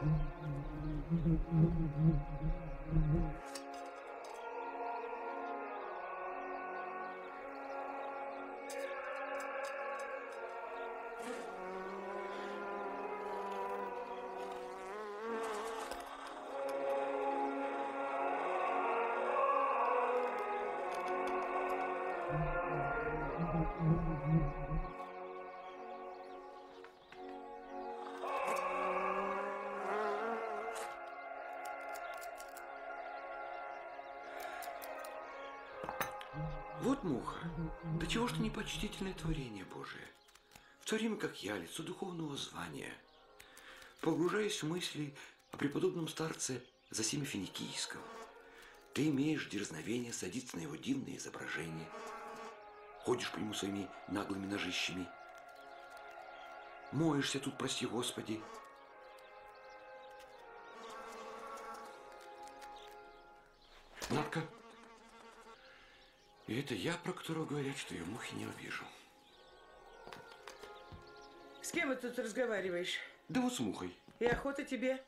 Thank you. Да чего ж ты непочтительное творение Божие? В то время как я, лицо духовного звания, погружаясь в мысли о преподобном старце Засиме Финикийском, ты имеешь дерзновение садиться на его дивное изображение, ходишь по нему своими наглыми ножищами, моешься тут, прости Господи, и это я, про которого говорят, что я мухи не обижу. С кем ты тут разговариваешь? Да вот с мухой. И охота тебе?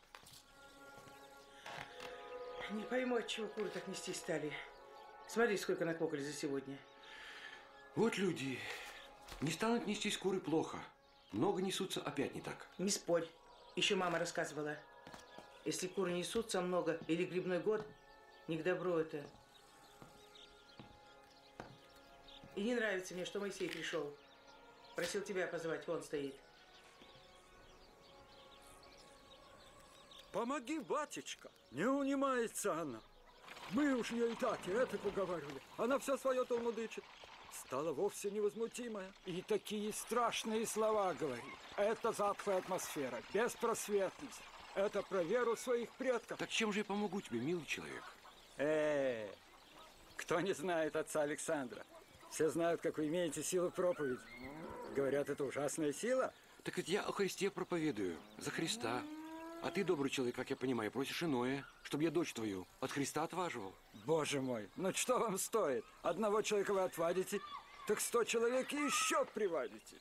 Не пойму, от чего куры так нести стали. Смотри, сколько накокали за сегодня. Вот люди. Не станут нестись куры плохо. Много несутся, опять не так. Не спорь. Еще мама рассказывала. Если куры несутся много или грибной год, не к добру это. И не нравится мне, что Моисей пришел. Просил тебя позвать, вон стоит. Помоги, батечка. Не унимается она. Мы уж ее и так, и это уговаривали. Она все свое толмудычит. Стала вовсе невозмутимая. И такие страшные слова говорит. Это затхлая атмосфера, беспросветность. Это про веру своих предков. Так чем же я помогу тебе, милый человек? Э, кто не знает отца Александра? Все знают, как вы имеете силу проповеди. Говорят, это ужасная сила. Так ведь я о Христе проповедую, за Христа. А ты, добрый человек, как я понимаю, просишь иное, чтобы я дочь твою от Христа отваживал. Боже мой, ну что вам стоит? Одного человека вы отвадите, так сто человек еще приводите.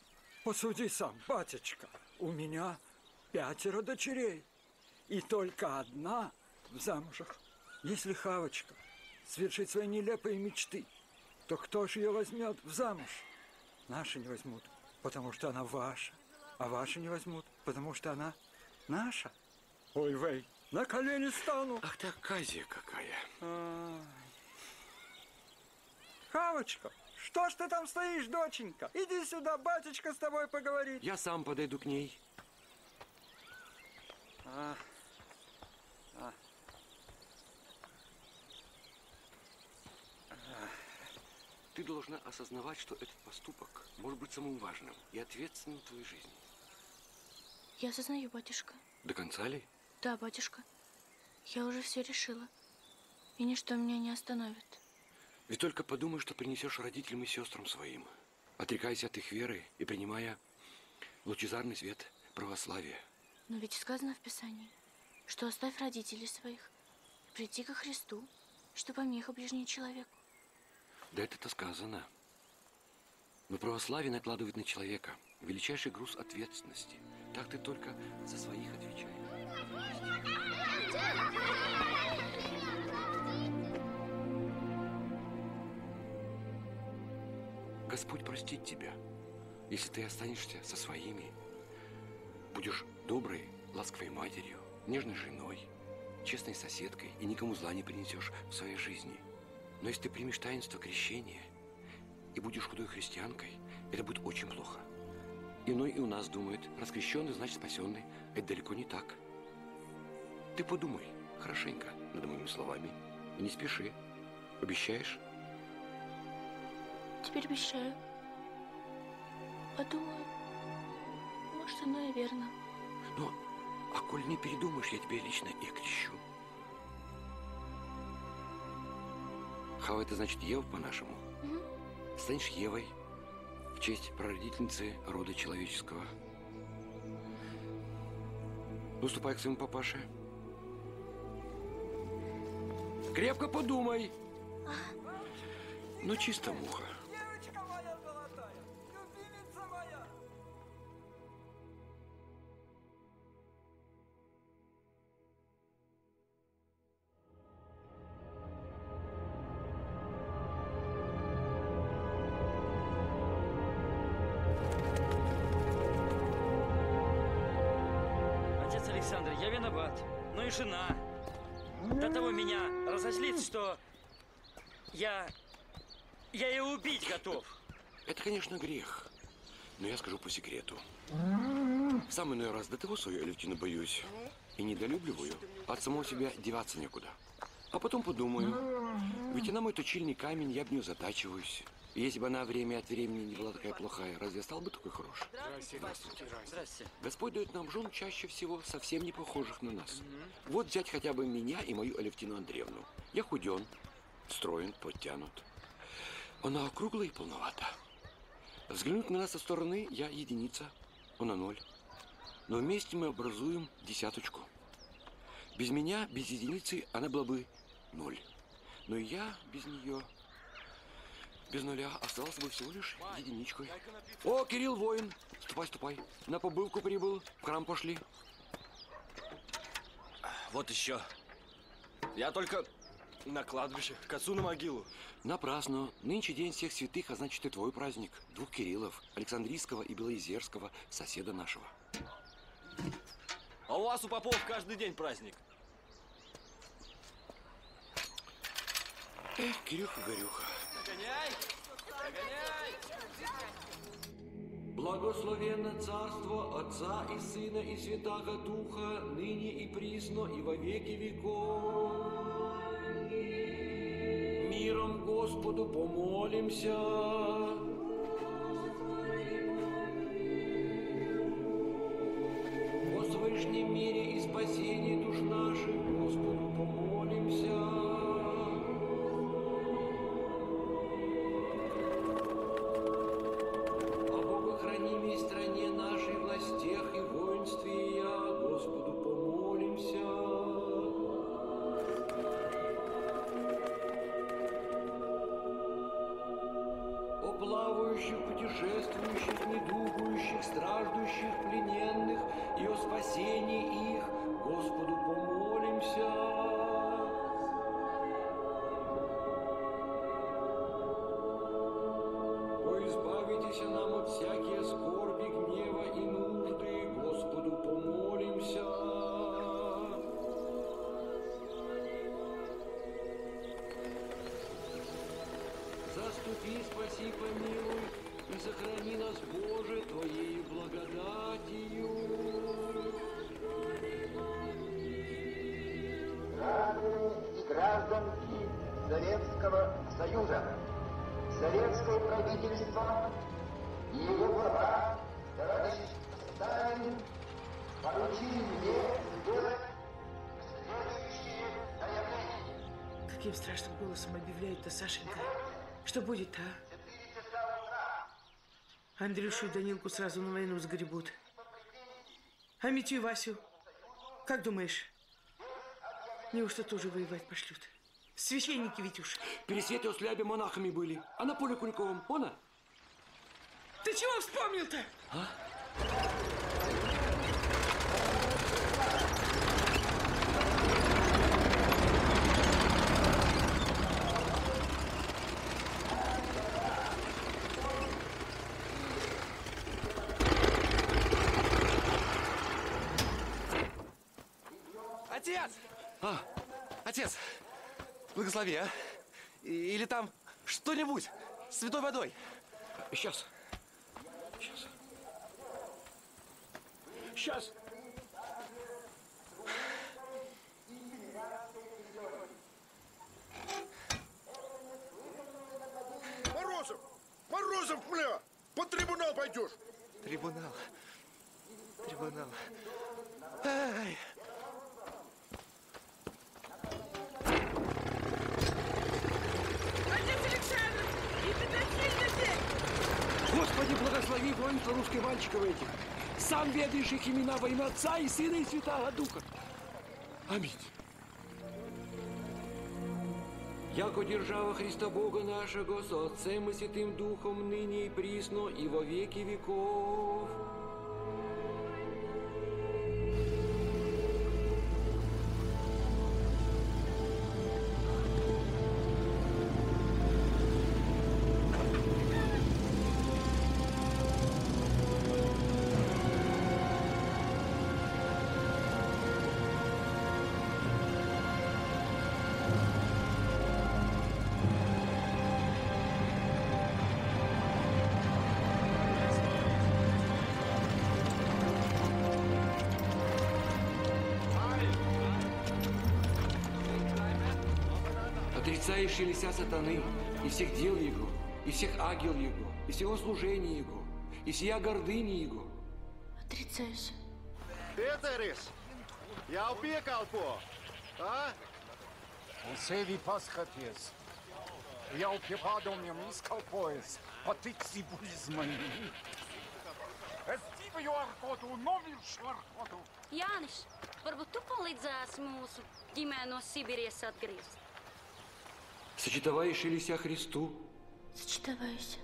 Посуди сам, батечка, у меня пятеро дочерей. И только одна в замужах. Если Хавочка свершит свои нелепые мечты, то кто же ее возьмет в замуж? Наши не возьмут, потому что она ваша. А ваши не возьмут, потому что она наша. Ой, вей, на колени стану. Ах ты, оказия какая. Ай. Хавочка, что ж ты там стоишь, доченька? Иди сюда, батюшка с тобой поговорит. Я сам подойду к ней. А, а. Ты должна осознавать, что этот поступок может быть самым важным и ответственным в твоей жизни. Я осознаю, батюшка. До конца ли? Да, батюшка. Я уже все решила. И ничто меня не остановит. Ведь только подумай, что принесешь родителям и сестрам своим, отрекаясь от их веры и принимая лучезарный свет православия. Но ведь сказано в Писании, что оставь родителей своих приди ко Христу, что помеха ближний человеку. Да это-то сказано. Но православие накладывает на человека величайший груз ответственности. Так ты только за своих отвечаешь. Господь простит тебя, если ты останешься со своими, будешь доброй, ласковой матерью, нежной женой, честной соседкой и никому зла не принесешь в своей жизни. Но если ты примешь таинство крещения и будешь худой христианкой, это будет очень плохо. Иной и у нас думает, раскрещенный значит спасенный. Это далеко не так. Ты подумай хорошенько над моими словами и не спеши. Обещаешь? Теперь обещаю. Подумаю. Может, оно и верно. Но, а коль не передумаешь, я тебя лично и окрещу. Хава это значит Ева по-нашему. Мгм. Станешь Евой в честь прародительницы рода человеческого. Ну, ступай к своему папаше. Крепко подумай. Ну, чисто муха. Убить готов. Это, конечно, грех. Но я скажу по секрету. Сам иной раз до того свою Алевтину боюсь. И недолюбливаю. От самого себя деваться некуда. А потом подумаю. Ведь она мой точильный камень, я в нее затачиваюсь. Если бы она время от времени не была такая плохая, разве я стал бы такой хороший? Здравствуйте. Здравствуйте. Господь дает нам жен чаще всего совсем не похожих на нас. Вот взять хотя бы меня и мою Алевтину Андреевну. Я худен, строен, подтянут. Она округлая и полновата. Взглянуть на нас со стороны я единица, она ноль. Но вместе мы образуем десяточку. Без меня, без единицы, она была бы ноль. Но и я без нее, без нуля, остался бы всего лишь единичкой. О, Кирилл воин! Ступай, ступай. На побывку прибыл, в храм пошли. Вот еще. Я только на кладбище, к отцу на могилу. Напрасно. Нынче день всех святых, а значит и твой праздник. Двух Кириллов, Александрийского и Белоизерского, соседа нашего. А у вас у попов каждый день праздник. Эх, Кирюха, Горюха. Нагоняй! Нагоняй! Благословенно царство Отца и Сына и Святаго Духа, ныне и присно и во веки веков. Миром Господу помолимся. О свышнем мире и спасении душ наших Господу помолимся. Каким страшным голосом объявляет-то Сашенька? Что будет-то, а? Андрюшу и Данилку сразу на войну сгребут. А Митю и Васю? Как думаешь? Неужто тоже воевать пошлют? Священники ведь уж. Перед Светой Слябе монахами были, а на поле Куликовом, она? Ты чего вспомнил-то? Отец! А, отец, благослови, а? Или там что-нибудь с святой водой. Сейчас. Сейчас. Сейчас. Морозов! Морозов, бля! Под трибунал пойдешь! Трибунал. Трибунал. Ай. Господи, благослови воинство русской мальчиков этих. Сам ведаешь их имена во имя Отца и Сына и Святого Духа. Аминь. Яко держава Христа Бога нашего со Отцем и Святым Духом ныне и присно и во веки веков. Отрицаешь лися сатаны, и всех дел его, и всех агил его, и всего служения его, и сия гордыни его. Отрицаюсь. Pēteris, jau piekalpo! A? Un sevi paskaties. Jau pie padomiem izkalpojas. Paticību izmainīja. Es dzīvoju ar kodu un nomiršu ar kodu. Jānis, varbūt tu palīdzēsi mūsu ģimeni no Sibīrijas atgriezt? Сочетоваешь лися Христу, Сочетоваюсь.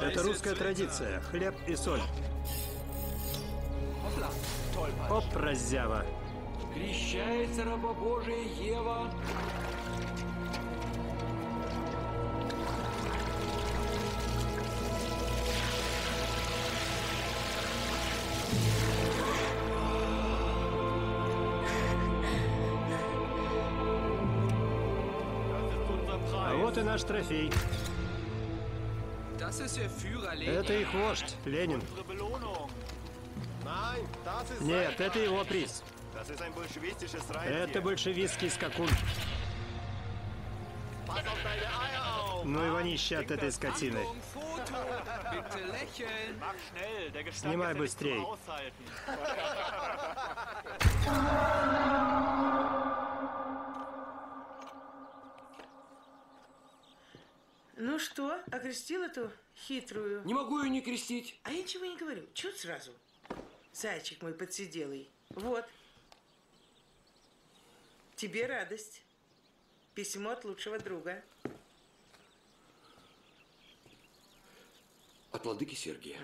Это русская традиция. Хлеб и соль. Оп, раззява. крещается раба Божия Ева. Наш трофей. Это их вождь, Ленин. Нет, это его приз. Это большевистский скакун. Ну и вонище от этой скотины. Снимай быстрей. Ну что, окрестил эту хитрую? Не могу ее не крестить. А я ничего не говорю. Чуть сразу. Зайчик мой подсиделый. Вот. Тебе радость. Письмо от лучшего друга. От владыки Сергия.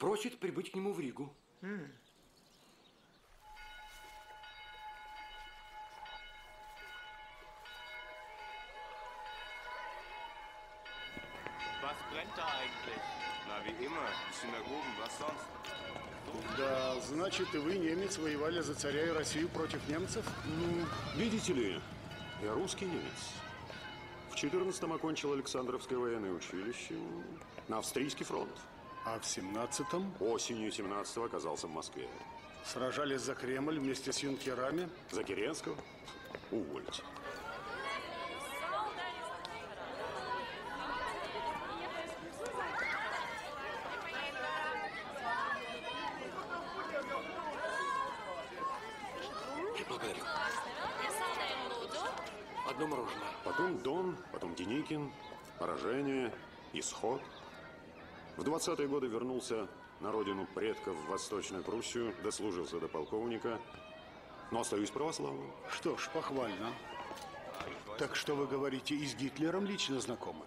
Просит прибыть к нему в Ригу. Was brennt da eigentlich? Na, wie immer. Die Synagogen, was sonst? Да, значит, и вы, немец, воевали за царя и Россию против немцев? Ну, видите ли, я русский немец. В 14-м окончил Александровское военное училище на австрийский фронт. А в 17-м Осенью 17-го оказался в Москве. сражались за Кремль вместе с юнкерами? За Керенского? Увольте. Благодарю. Одно мороженое. Потом Дон, потом Деникин, поражение, исход. В 20-е годы вернулся на родину предков в Восточную Пруссию, дослужился до полковника, но остаюсь православным. Что ж, похвально. Так что вы говорите, и с Гитлером лично знакомы?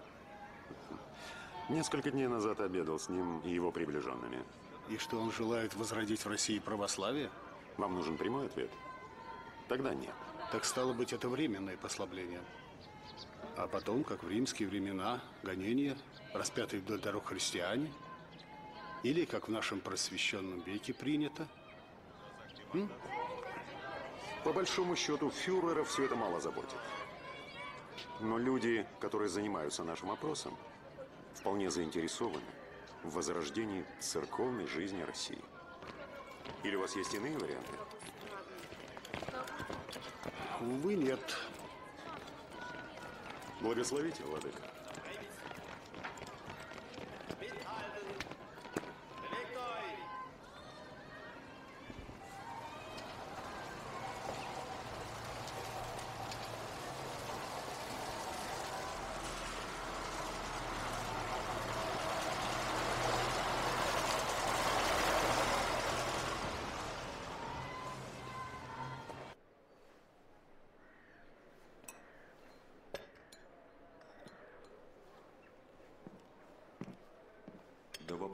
Несколько дней назад обедал с ним и его приближенными. И что он желает возродить в России православие? Вам нужен прямой ответ? Тогда нет. Так стало быть, это временное послабление. А потом, как в римские времена, гонения, распятые вдоль дорог христиане, или, как в нашем просвещенном веке принято, По большому счету, фюрера все это мало заботит. Но люди, которые занимаются нашим опросом, вполне заинтересованы в возрождении церковной жизни России. Или у вас есть иные варианты? увы, нет. Благословите, владыка.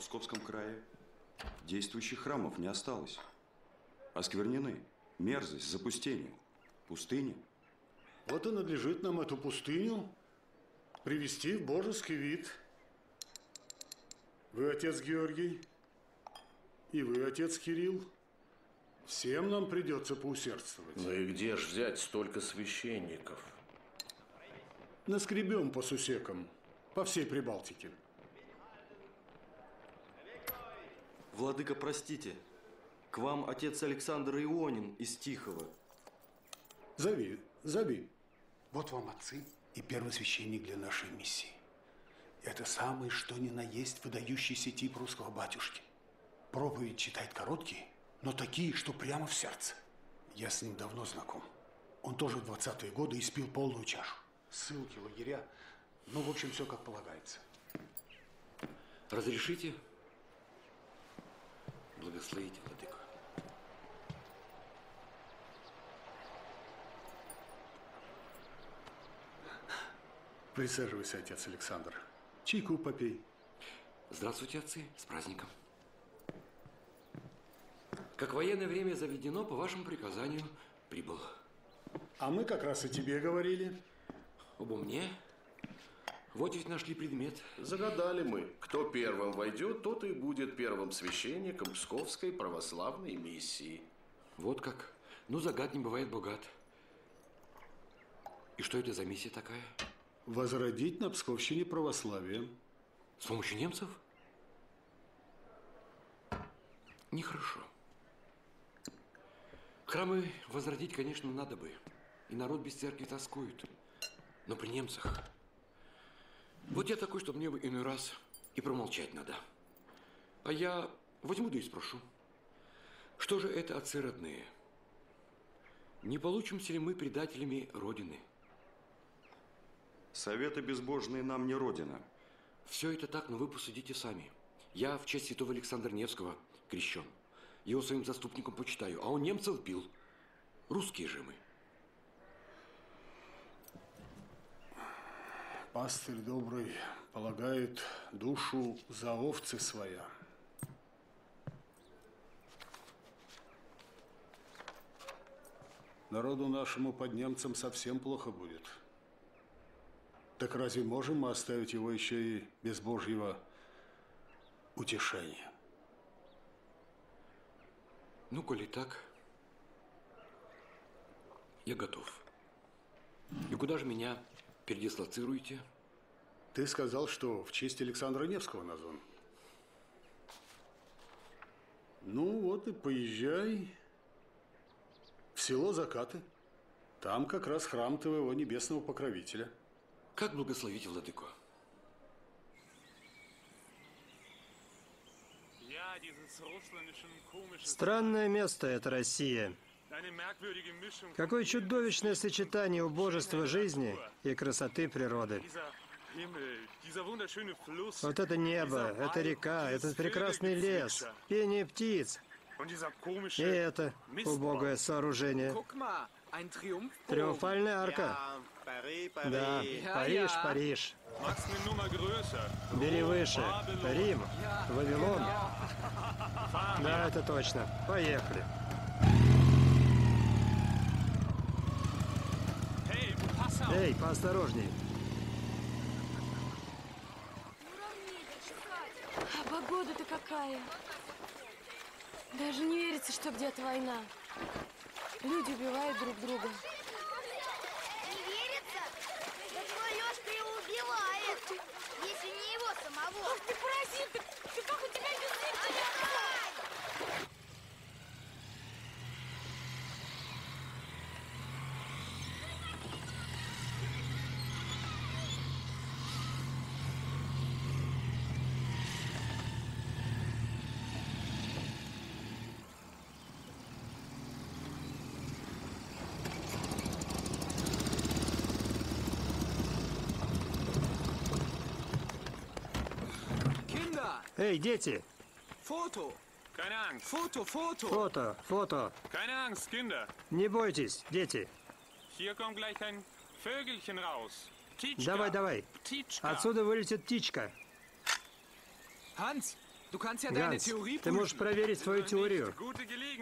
Псковском крае действующих храмов не осталось. Осквернены. Мерзость, запустение. Пустыня. Вот и надлежит нам эту пустыню привести в божеский вид. Вы, отец Георгий, и вы, отец Кирилл, всем нам придется поусердствовать. Ну и где ж взять столько священников? Наскребем по сусекам, по всей Прибалтике. Владыка, простите, к вам отец Александр Ионин из Тихого. Зови, зови. Вот вам отцы и первосвященник для нашей миссии. Это самый что ни на есть выдающийся тип русского батюшки. Проповедь читает короткие, но такие, что прямо в сердце. Я с ним давно знаком. Он тоже в 20-е годы испил полную чашу. Ссылки, лагеря. Ну, в общем, все как полагается. Разрешите? Благословите, владыка. Присаживайся, отец Александр. Чайку попей. Здравствуйте, отцы, с праздником. Как военное время заведено, по вашему приказанию прибыл. А мы как раз и тебе говорили. Обо мне? Вот ведь нашли предмет. Загадали мы. Кто первым войдет, тот и будет первым священником Псковской православной миссии. Вот как. Ну, загад не бывает богат. И что это за миссия такая? Возродить на Псковщине православие. С помощью немцев? Нехорошо. Храмы возродить, конечно, надо бы. И народ без церкви тоскует. Но при немцах... Вот я такой, что мне бы иной раз и промолчать надо. А я возьму да и спрошу. Что же это отцы родные? Не получимся ли мы предателями Родины? Советы безбожные нам не родина. Все это так, но вы посудите сами. Я в честь святого Александра Невского крещен. Его своим заступником почитаю, а он немцев бил. Русские же мы. Пастырь добрый полагает душу за овцы своя. Народу нашему под немцем совсем плохо будет. Так разве можем мы оставить его еще и без Божьего утешения? Ну, коли так, я готов. И куда же меня передислоцируете? Ты сказал, что в честь Александра Невского назван. Ну вот и поезжай в село Закаты. Там как раз храм твоего небесного покровителя. Как благословить владыку? Странное место это Россия. Какое чудовищное сочетание убожества жизни и красоты природы. Вот это небо, это река, этот прекрасный лес, пение птиц. И это убогое сооружение. Триумфальная арка. Да, Париж, Париж. Бери выше. Рим, Вавилон. Да, это точно. Поехали. Эй, поосторожней. А погода-то какая. Даже не верится, что где-то война. Люди убивают друг друга. Не верится? Да твой Лёшка его убивает. Если не его самого. Ах ты паразит! Ты, ты как у тебя язык? Эй, дети! Фото, фото. Keine Angst, Kinder. Не бойтесь, дети. Давай, давай. Отсюда вылетит птичка. Deine Ганс, ты можешь проверить свою теорию.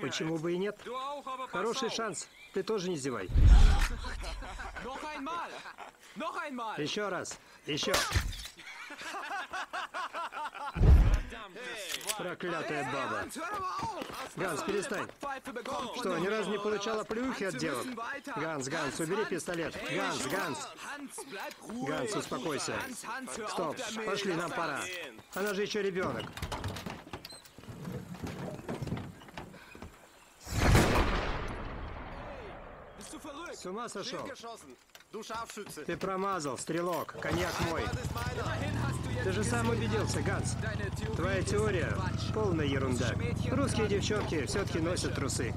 Почему бы и нет? Хороший шанс. Ты тоже не зевай. Еще раз. Еще. Проклятая баба. Ганс, перестань. Что, ни разу не получала плюхи от девок? Ганс, Ганс, убери пистолет. Ганс, Ганс. Ганс, успокойся. Стоп, пошли, нам пора. Она же еще ребенок. С ума сошел? Ты промазал, стрелок. Коньяк мой. Ты же сам убедился, Ганс. Твоя теория — полная ерунда. Русские девчонки все-таки носят трусы.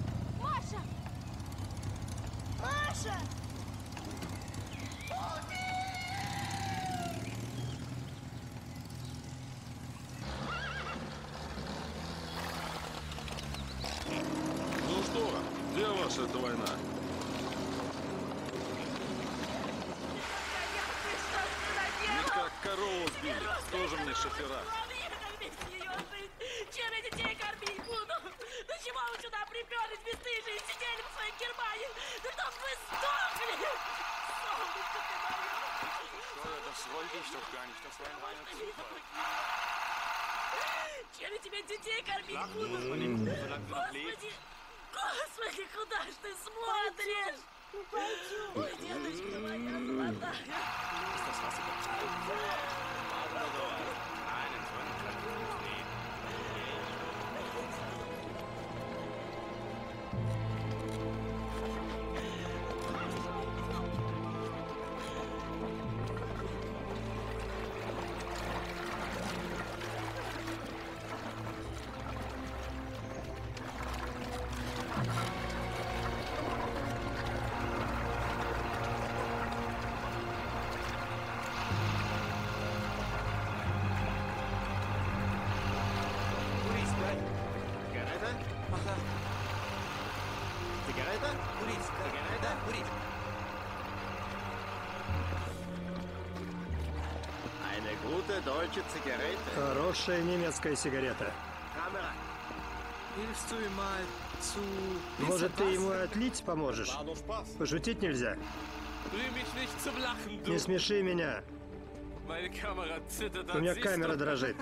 Хорошая немецкая сигарета. Может, ты ему отлить поможешь? Пошутить нельзя. Не смеши меня. У меня камера дрожит.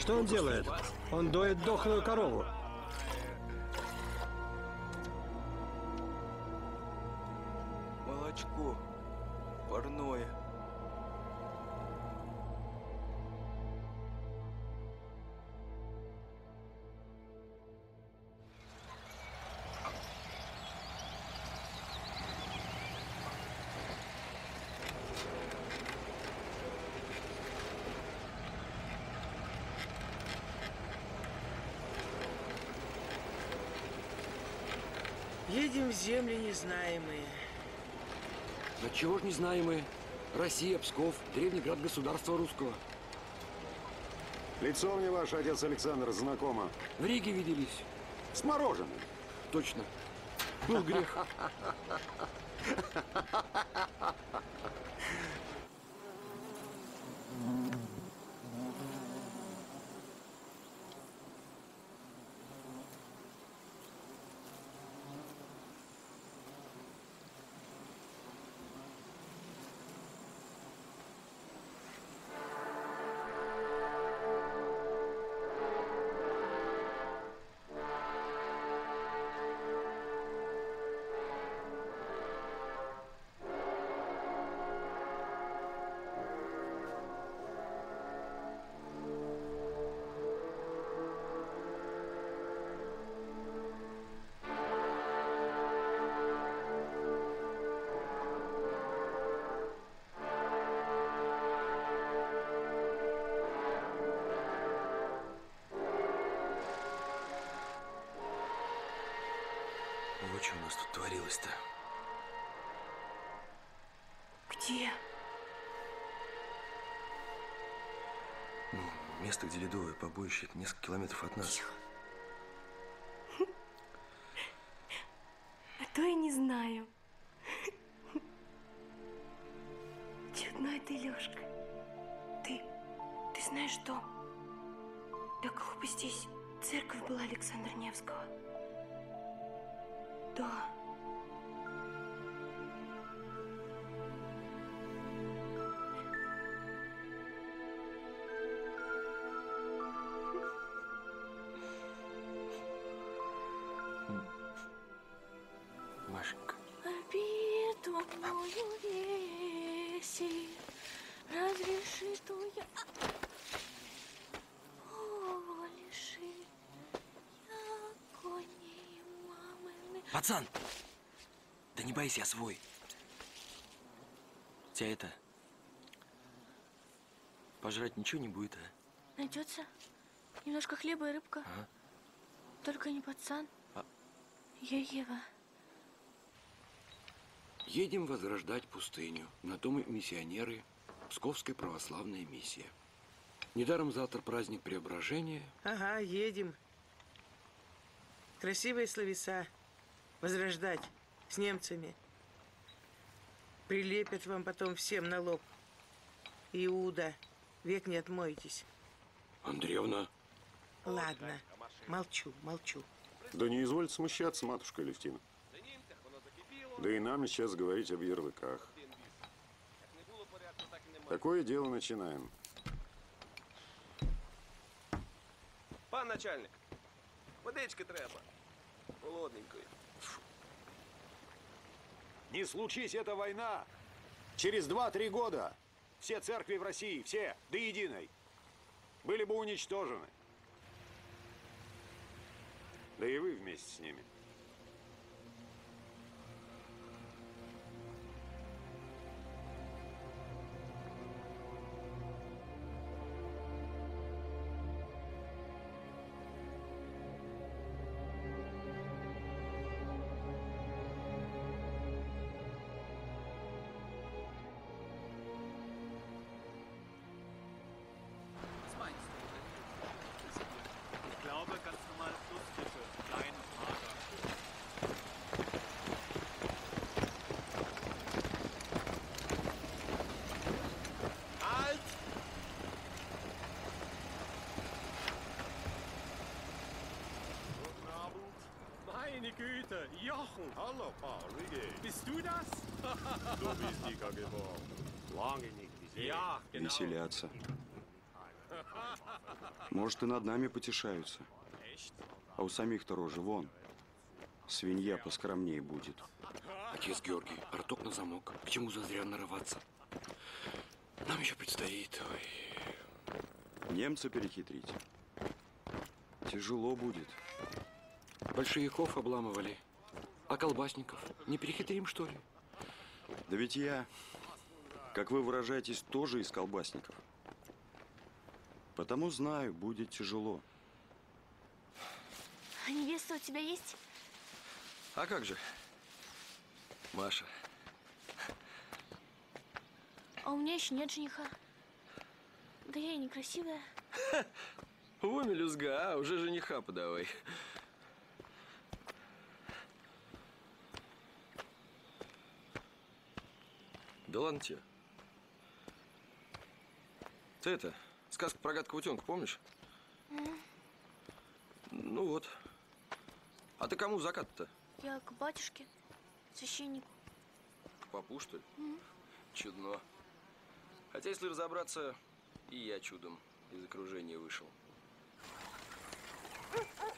Что он делает? Он доит дохлую корову. Незнаемые. Да чего ж не знаем мы? Россия, Псков, древний град государства русского. Лицо мне ваш отец Александр знакомо. В Риге виделись. С мороженым. Точно. Был грех. место, где ледовое побоище, это несколько километров от нас. А Пацан! Да не бойся, я свой. Тебя это... Пожрать ничего не будет, а? Найдется немножко хлеба и рыбка. Ага. Только не пацан. А- Я Ева. Едем возрождать пустыню. На том и миссионеры. Псковская православная миссия. Недаром завтра праздник преображения. Ага, едем. Красивые словеса. Возрождать с немцами. Прилепят вам потом всем на лоб. Иуда, век не отмоетесь. Андреевна, Ладно, молчу, молчу. Да не извольте смущаться, матушка Левтина. Да и нам сейчас говорить об ярлыках. Такое дело начинаем. Пан начальник, водички треба. Холодненької. Не случись эта война, через 2-3 года все церкви в России, все, до единой, были бы уничтожены. Да и вы вместе с ними. Güte, Jochen. Hallo, Paul, wie geht's? Bist du das? Du bist dicker geworden. Lange nicht gesehen. Ja, genau. Веселятся. Может, и над нами потешаются. А у самих-то рожи вон. Свинья поскромнее будет. Отец Георгий, роток на замок. К чему зазря нарываться? Нам еще предстоит. Ой. Немца перехитрить. Тяжело будет. Большевиков обламывали. А колбасников? Не перехитрим, что ли? Да ведь я, как вы выражаетесь, тоже из колбасников. Потому знаю, будет тяжело. А невеста у тебя есть? А как же? Маша. А у меня еще нет жениха. Да я и некрасивая. О, мелюзга, а, уже жениха подавай. Да ладно тебе. Ты это, сказка про гадкого утенка, помнишь? М, Ну вот. А ты кому закат-то? Я к батюшке, священнику. К попу, что ли? М. Чудно. Хотя, если разобраться, и я чудом из окружения вышел. Стало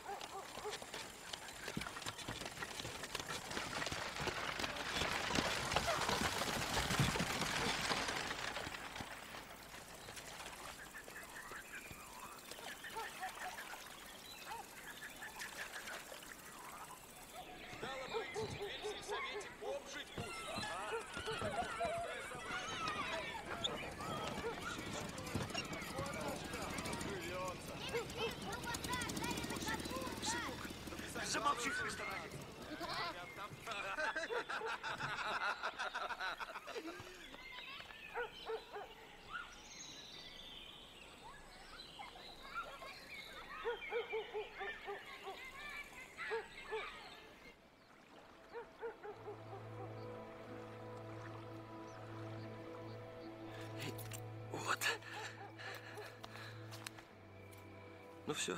Ну все.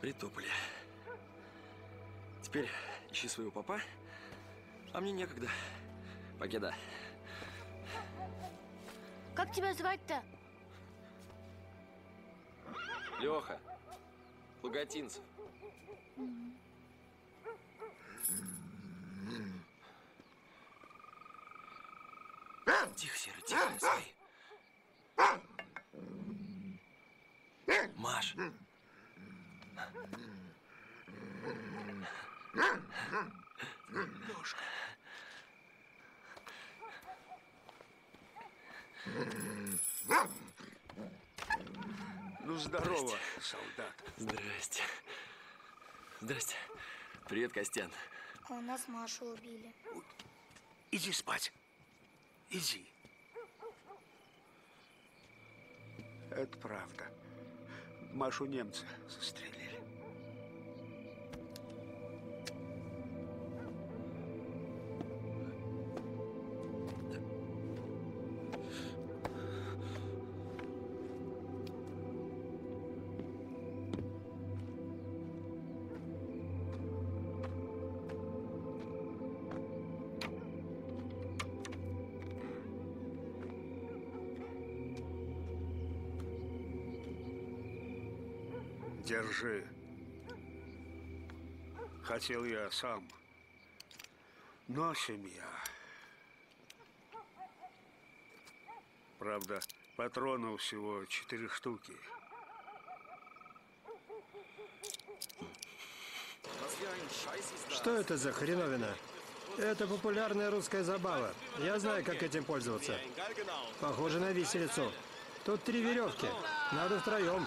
Притопали. Теперь ищи своего папа, а мне некогда. Покеда. Как тебя звать-то? Леха. Логотинцев. Тихо, Серый, тихо, не Здрасте. Здрасте. Привет, Костян. А у нас Машу убили. Иди спать. Иди. Это правда. Машу немцы застрелили. Держи. Хотел я сам. Но семья. Правда, патронов всего четыре штуки. Что это за хреновина? Это популярная русская забава. Я знаю, как этим пользоваться. Похоже на виселицу. Тут три веревки. Надо втроем.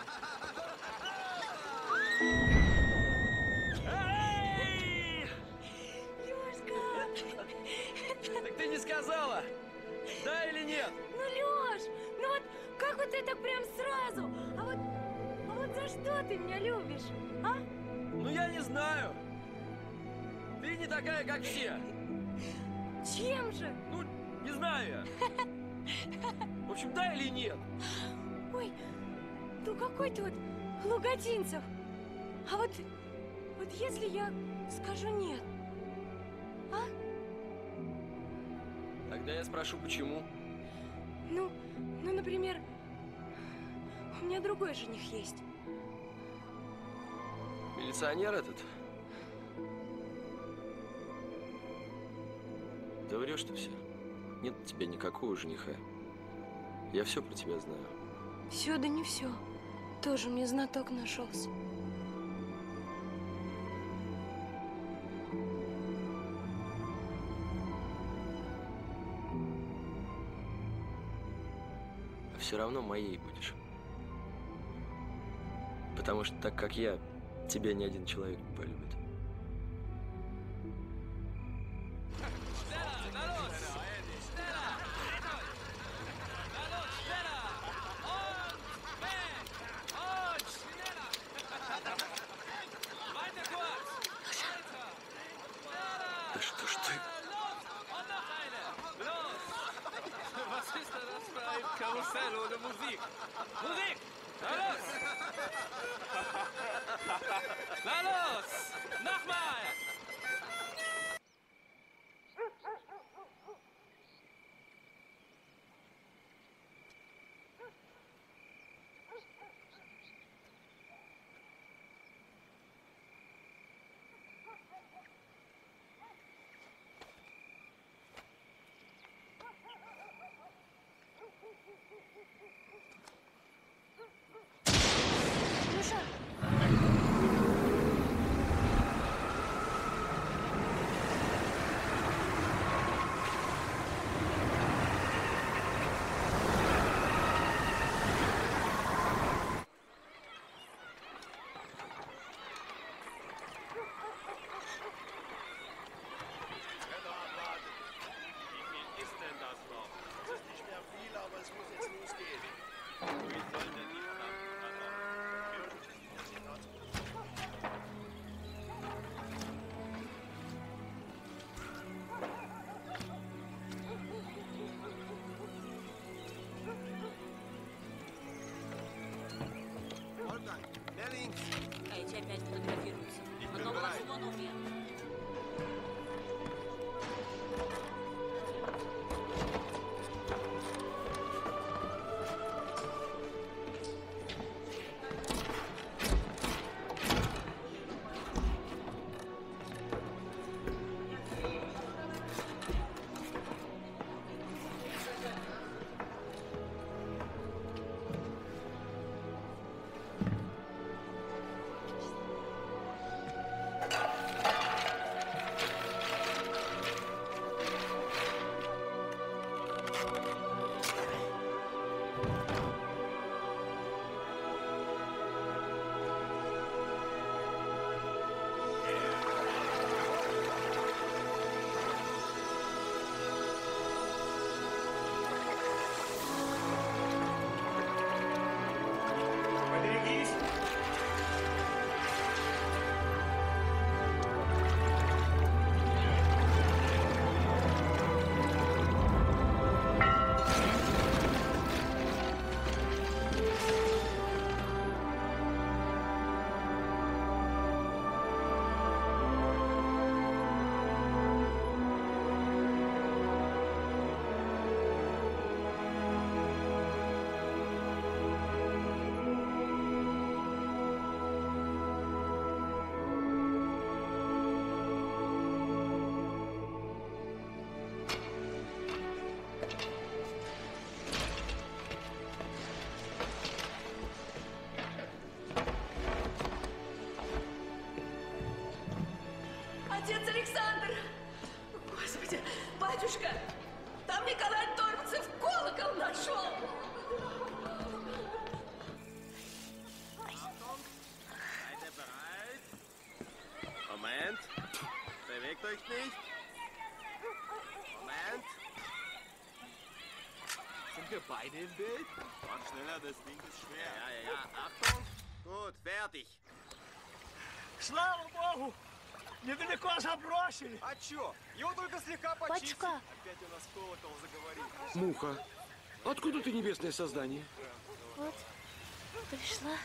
Что ты меня любишь, а? Ну я не знаю. Ты не такая, как все. Чем же? Ну, не знаю я. В общем, да или нет? Ой, ну какой ты вот луготинцев. А вот, вот если я скажу нет, а? Тогда я спрошу, почему. Ну, ну, например, у меня другой жених есть. Милиционер этот? Ты врешь ты все. Нет у тебя никакого жениха. Я все про тебя знаю. Все, да не все. Тоже мне знаток нашелся. А все равно моей будешь. Потому что так как я, тебя ни один человек не полюбит. Hey, check that for the Beide im Bild? Mach schneller, das Ding ist schwer. Ja, ja, ja. Achtung. Gut, fertig. Слава Богу! Недалеко забросили. А чё? Его только слегка почистили. Батюшка. Опять у нас колокол заговорил. Муха, откуда ты небесное создание? Вот, пришла.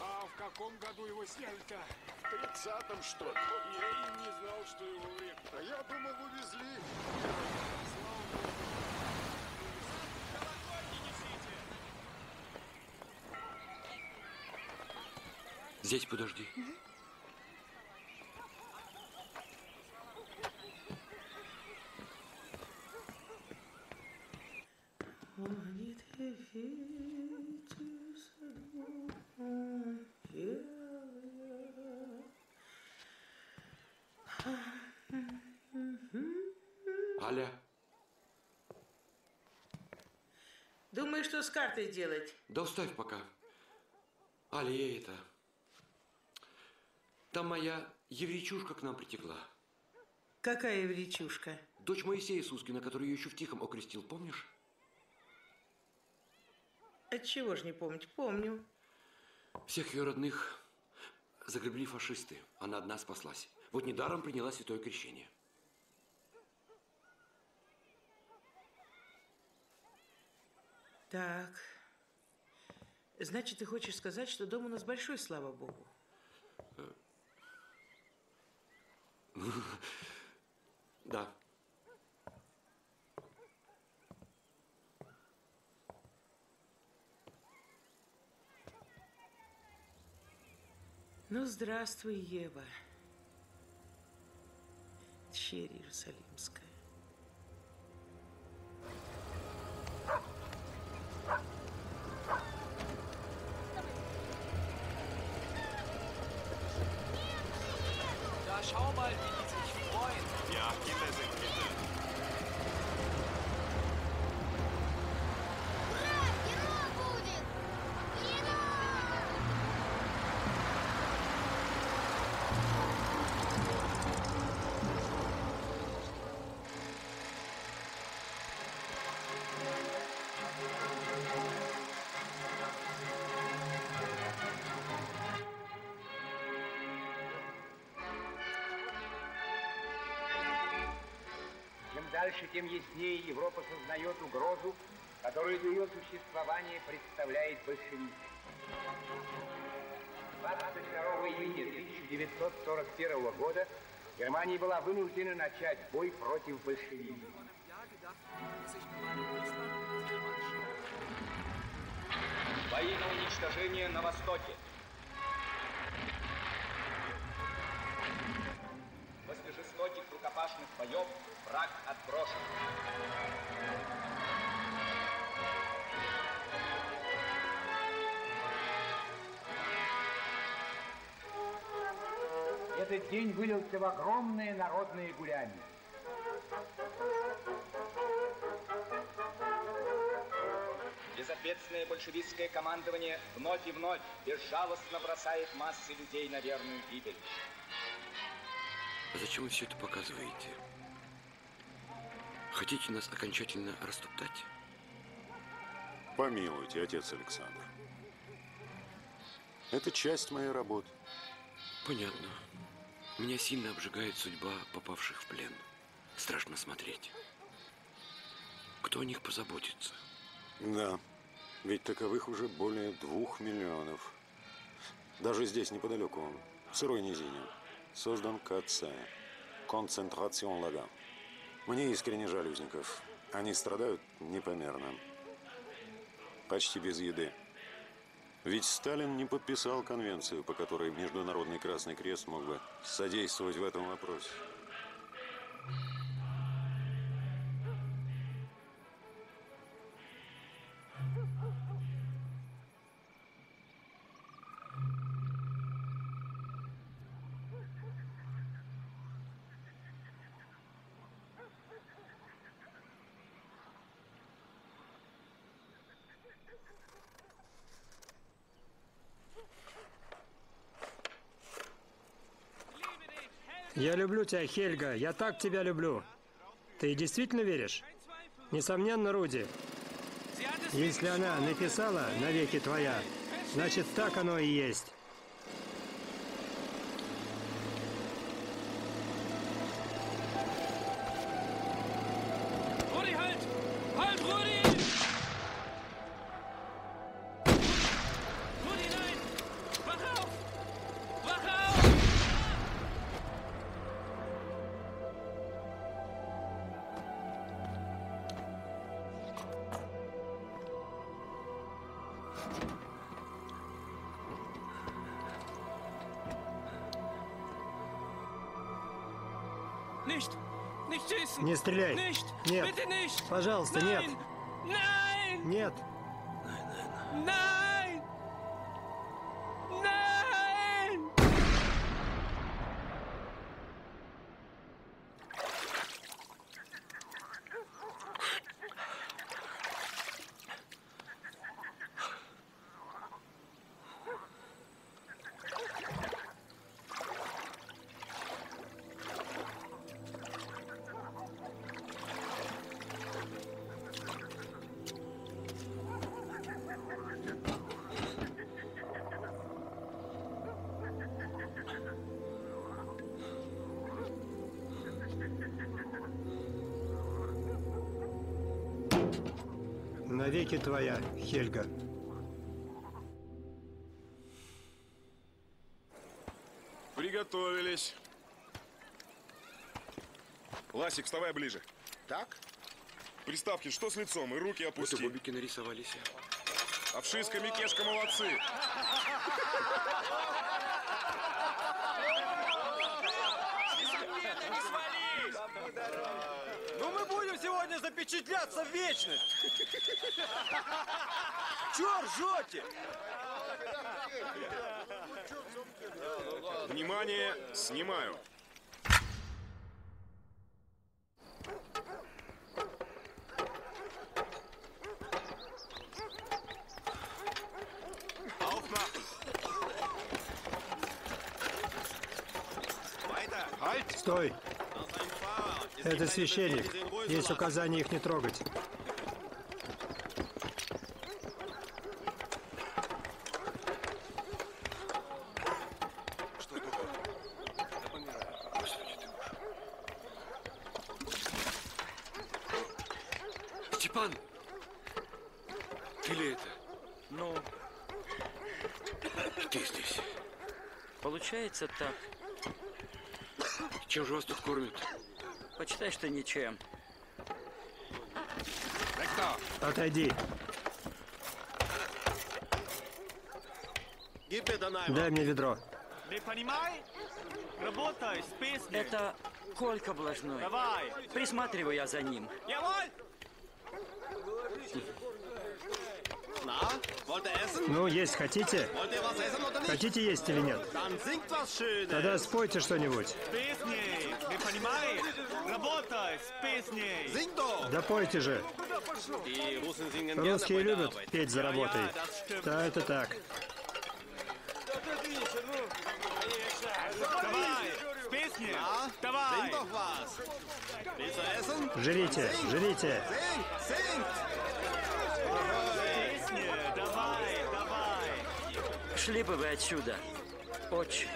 А в каком году его сняли-то? В тридцатом, что ли? Я и не знал, что его вред. А я думал, увезли. Здесь подожди. Аля, Думаю, что с картой делать? да оставь пока. Аля, я это... Там моя евречушка к нам притекла. Какая евречушка? Дочь Моисея Сускина, которую я еще в Тихом окрестил, помнишь? Отчего ж не помнить? Помню. Всех ее родных загребли фашисты. Она одна спаслась. Вот недаром приняла святое крещение. Так. Значит, ты хочешь сказать, что дом у нас большой, слава богу. Да. Ну, здравствуй, Ева. Черь Иерусалимская. Дальше, тем яснее Европа сознает угрозу, которую для ее существования представляет большевизм. июня 1941 года Германия была вынуждена начать бой против большевизма. Бои на уничтожение на Востоке. После жестоких рукопашных боев враг отброшен. Этот день вылился в огромное народное гуляние. Безответственное большевистское командование вновь и вновь безжалостно бросает массы людей на верную гибель. А зачем вы все это показываете? Хотите нас окончательно растоптать? Помилуйте, отец Александр. Это часть моей работы. Понятно. Меня сильно обжигает судьба попавших в плен. Страшно смотреть. Кто о них позаботится? Да, ведь таковых уже более двух миллионов. Даже здесь, неподалеку, в сырой низине, создан КЦ, концентрацион лага. Мне искренне жаль узников. Они страдают непомерно. Почти без еды. Ведь Сталин не подписал конвенцию, по которой Международный Красный Крест мог бы содействовать в этом вопросе. Люблю тебя, Хельга. Я так тебя люблю. Ты действительно веришь? Несомненно, Руди. Если она написала «навеки твоя», значит, так оно и есть. Не стреляй. Нет. Пожалуйста, нет. Нет. Навеки твоя, Хельга. Приготовились. Ласик, вставай ближе. Так? Приставки, что с лицом? И руки опусти. Вот и бобики нарисовались. Овшиска, Микешка, молодцы. Ну мы будем запечатляться в вечность. Чё ржете? Внимание, снимаю. Aufmachen! Weiter! Halt! Стой. Это священник. Есть указание их не трогать. Степан! Ты ли это? Ну, Ты здесь. Получается так. Чем же вас тут кормят? Почитай, что ничем. Отойди. Дай мне ведро. Не понимай? Работай с песней. Это Колька Блажной. Давай. Присматриваю я за ним. Ну, есть хотите? Хотите есть или нет? Тогда спойте что-нибудь. С песней. Не понимай? Работай с песней. Sing doch. Да пойте же. Русские любят петь за работой. Да, это так. Давай. Жрите, жрите. Шли бы вы отсюда. Очень.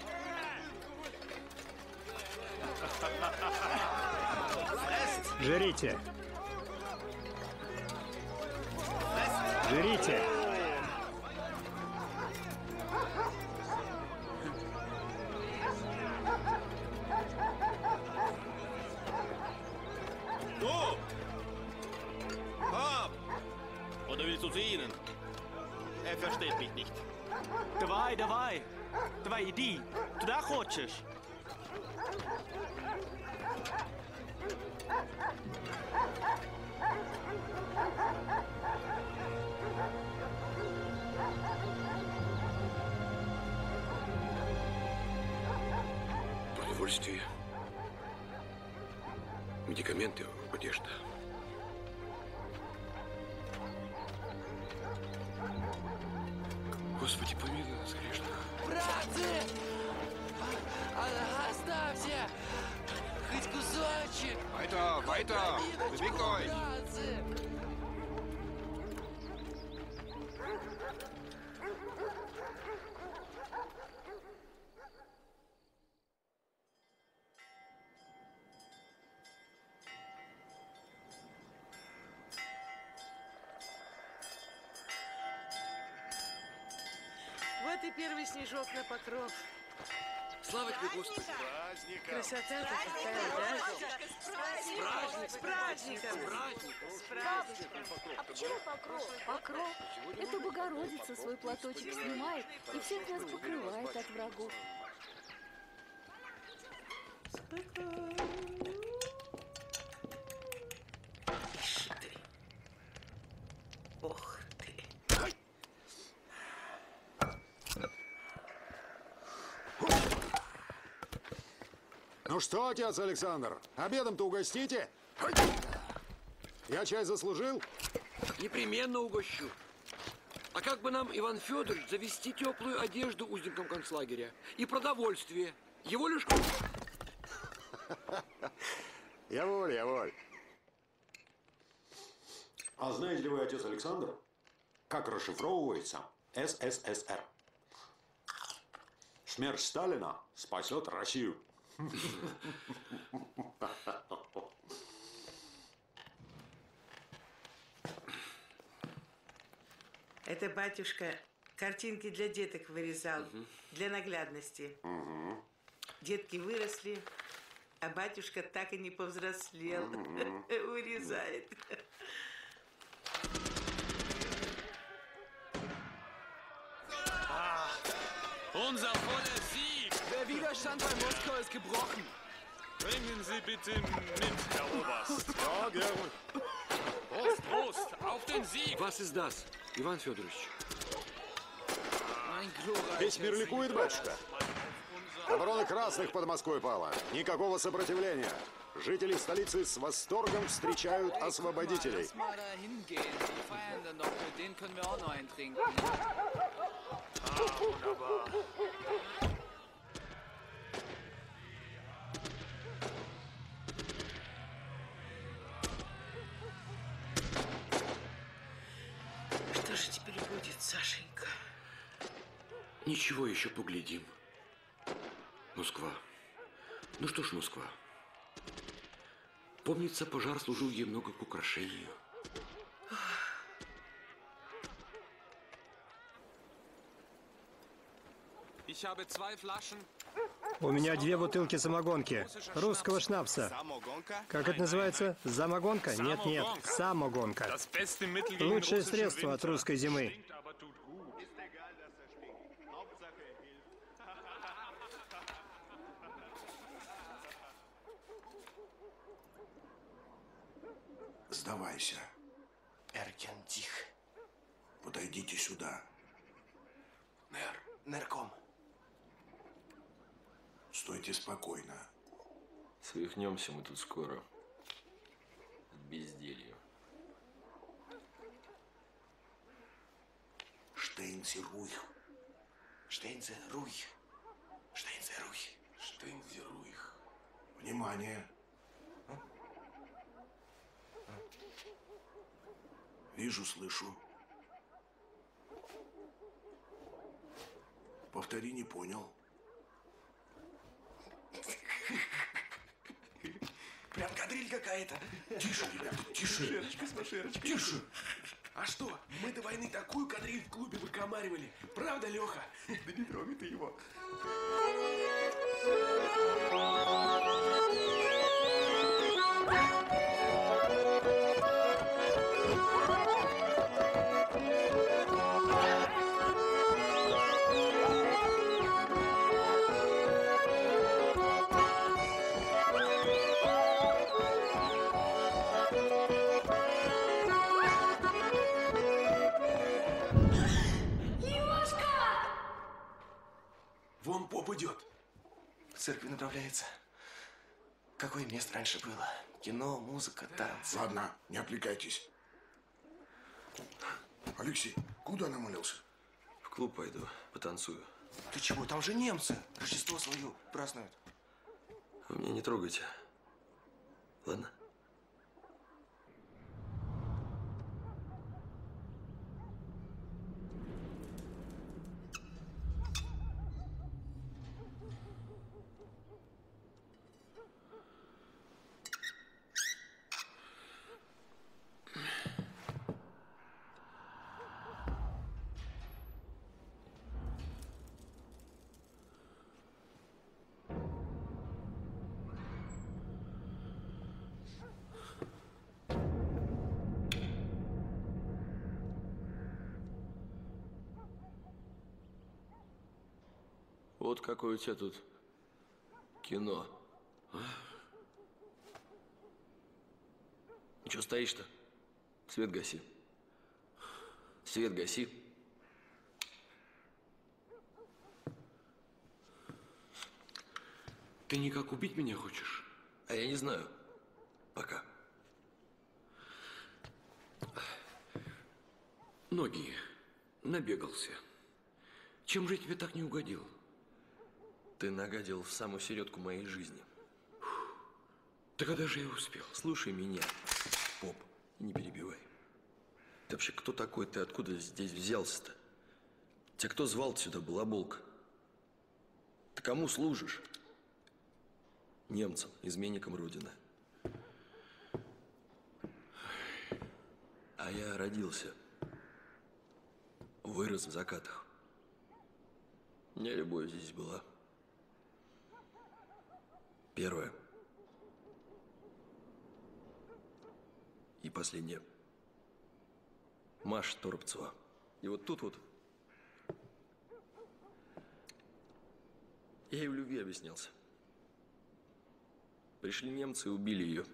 Жрите. Жрите. Weiter, weiter! Bewegt euch! Вот и первый снежок на покров. Слава тебе, Господи! Красота-то какая, да? С праздником! С праздником! А почему покров? Покров. Это Богородица свой платочек снимает и всех нас покрывает от врагов. Ишь что, отец Александр, обедом-то угостите? Я чай заслужил? Непременно угощу. А как бы нам, Иван Федорович, завести теплую одежду узникам концлагеря и продовольствие? Его лишь... Я воль, я воль. А знаете ли вы, отец Александр, как расшифровывается СССР? Смерть Сталина спасет Россию. Это батюшка картинки для деток вырезал, для наглядности. Детки выросли, а батюшка так и не повзрослел. Вырезает. Unser voller Sieg! Der Widerstand bei Moskau ist gebrochen. Bringen Sie bitte mit, Herr Oberst. Ja, gern. Prost, Prost, auf den Sieg! Was ist das, Иван Федорович? Весь мир ликует, батюшка. Оборона красных под Москвой пала. Никакого сопротивления. Жители столицы с восторгом встречают освободителей. Lass mal da hingehen. Die feiern dann noch mit denen können wir auch noch einen trinken. Что же теперь будет, Сашенька? Ничего, еще поглядим. Москва. Ну что ж, Москва. Помнится, пожар служил ей много к украшению. У меня две бутылки самогонки. Русского шнапса. Как это называется? Замогонка? Нет, нет. Самогонка. Лучшее средство от русской зимы. Сдавайся. Эркен, тихо. Подойдите сюда. Нер, нерком. Стойте спокойно. Свихнемся мы тут скоро. От безделья. Штейнзи Руих. Штейнзе Руих. Штейнзе Руих. Штейнзи Руих. Внимание. Вижу, слышу. Повтори, не понял. Прям кадриль какая-то. Тише, ребята, тише. Шерочка с машерочкой. Тише. А что, мы до войны такую кадриль в клубе выкомаривали. Правда, Леха? Да не трогай ты его. Лёшка! Церкви направляется. Какое место раньше было? Кино, музыка, танцы. Ладно, не отвлекайтесь. Алексей, куда намылился? В клуб пойду, потанцую. Ты чего, там же немцы. Рождество свое празднуют. Вы меня не трогайте. Ладно? Какое у тебя тут кино. А? Ну, Чего стоишь-то? Свет гаси. Свет гаси. Ты никак убить меня хочешь? А я не знаю. Пока. Ноги. Набегался. Чем же я тебе так не угодил? Ты нагадил в самую середку моей жизни. Да когда же я успел? Слушай меня, поп, не перебивай. Ты вообще кто такой? Ты откуда здесь взялся-то? Тебя кто звал сюда, балаболка? Ты кому служишь? Немцам, изменникам Родины. А я родился. Вырос в закатах. Меня любовь здесь была. Первая. И последняя. Маша Торопцева. И вот тут вот я ей в любви объяснялся. Пришли немцы и убили ее.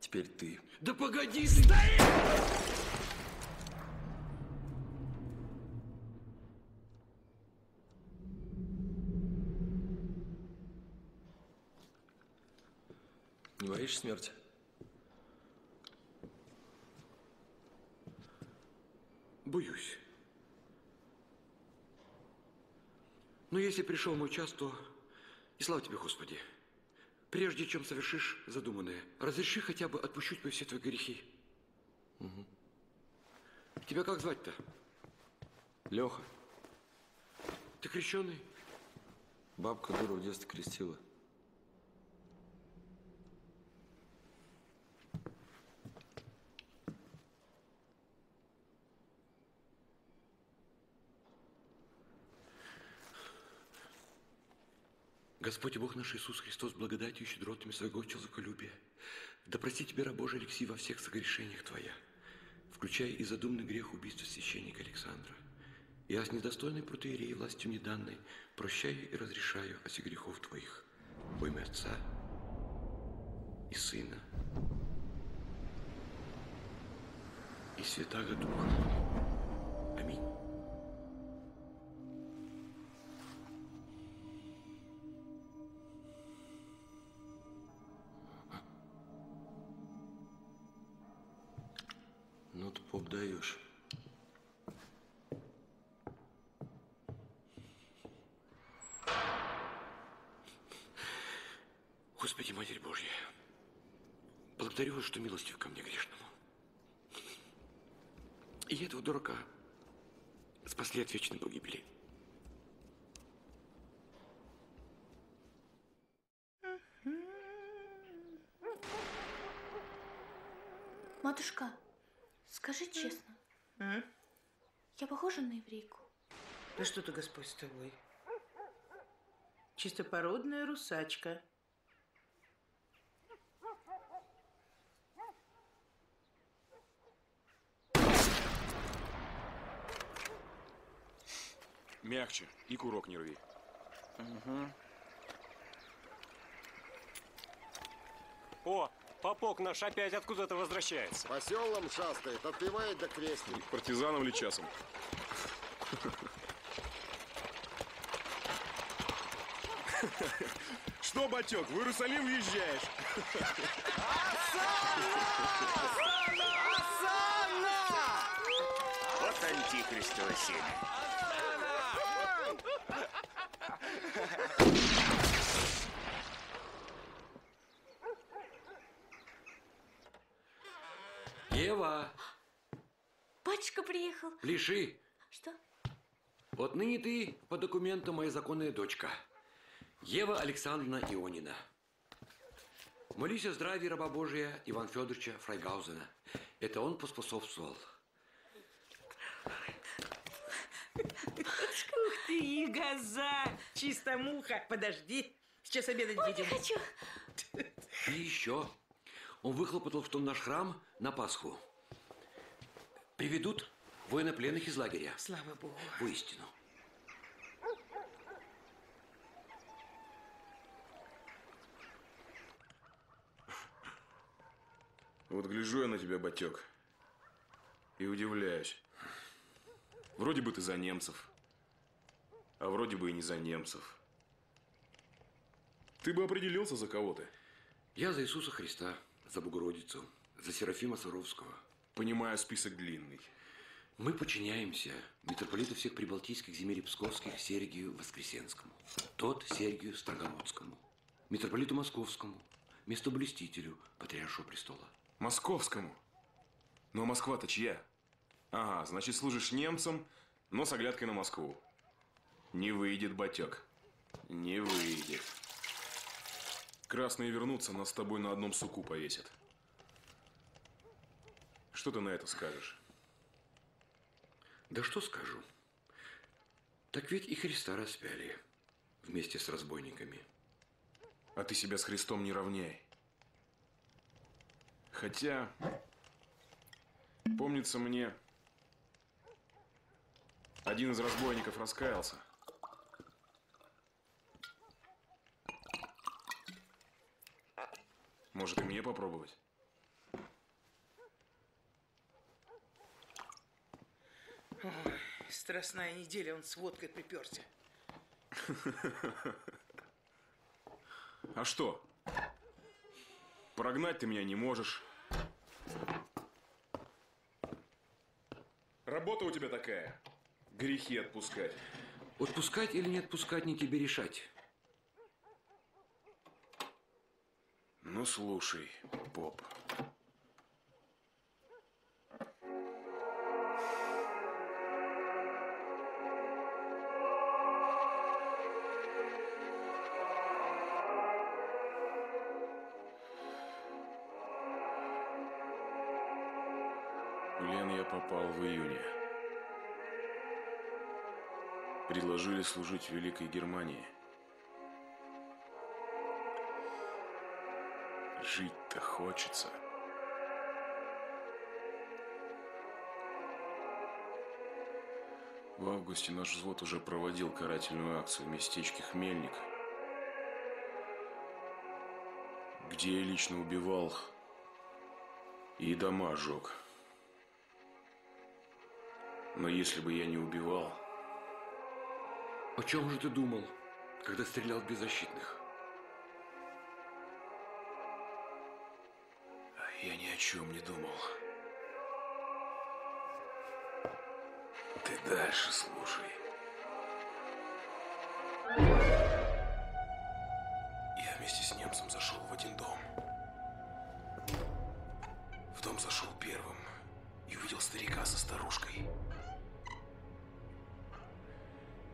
Теперь ты. Да погоди, стоит! Боишься смерти? Боюсь. Но если пришел мой час, то и слава тебе, Господи. Прежде чем совершишь задуманное, разреши хотя бы отпущу тебе все твои грехи. Угу. Тебя как звать-то? Леха. Ты крещеный? Бабка дура в детстве крестила. Господь Бог наш Иисус Христос, благодатью и щедротами своего человеколюбия, да прости тебе, раб Божий Алексей, во всех согрешениях твоя, включая и задумный грех убийства священника Александра. Я с недостойной протеерей властью неданной прощаю и разрешаю оси грехов твоих во имя Отца и Сына и Святаго Духа. Поп даешь. Господи, Матерь Божья, благодарю вас, что милостив ко мне грешному. И этого дурака спасли от вечной погибели. Матушка, скажи честно, я похожа на еврейку? Да что ты, Господь, с тобой? Чистопородная русачка. Мягче и курок не рви. О, попок наш опять откуда-то возвращается. По селам шастает, отпевает до крестник. Партизаном ли часом? Что, батек, в Иерусалим въезжаешь? Вот антихристово семя. Ева, Батюшка приехал. пляши. Что? Вот ныне ты по документам моя законная дочка. Ева Александровна Ионина. Молись о здравии раба Божия Ивана Федоровича Фрайгаузена. Это он поспособствовал. Ух ты, газа! Чисто муха. Подожди, сейчас обедать будем. хочу. И еще. Он выхлопотал, что в наш храм на Пасху приведут военнопленных из лагеря. Слава Богу. Воистину. Вот гляжу я на тебя, батек, и удивляюсь. Вроде бы ты за немцев, а вроде бы и не за немцев. Ты бы определился, за кого ты. Я за Иисуса Христа, за Богородицу, за Серафима Саровского. Понимаю, список длинный. Мы подчиняемся митрополиту всех прибалтийских земель и псковских Сергию Воскресенскому, тот Сергию Строгомодскому, митрополиту Московскому, местоблюстителю Патриаршего престола. Московскому? Ну а Москва-то чья? Ага, значит, служишь немцам, но с оглядкой на Москву. Не выйдет, батек. Не выйдет. Красные вернутся, нас с тобой на одном суку повесят. Что ты на это скажешь? Да что скажу? Так ведь и Христа распяли вместе с разбойниками. А ты себя с Христом не равняй. Хотя, помнится мне, один из разбойников раскаялся. Может, и мне попробовать? Ой, страстная неделя, он с водкой приперся. А что? Прогнать ты меня не можешь. Работа у тебя такая. Грехи отпускать. Отпускать или не отпускать, не тебе решать. Ну, слушай, поп. Лен я попал в июне. Предложили служить в Великой Германии. Жить-то хочется. В августе наш взвод уже проводил карательную акцию в местечке Хмельник, где я лично убивал и дома жег. Но если бы я не убивал, О чем же ты думал, когда стрелял в беззащитных? Чем не думал. Ты дальше слушай. Я вместе с немцем зашел в один дом. В дом зашел первым и увидел старика со старушкой.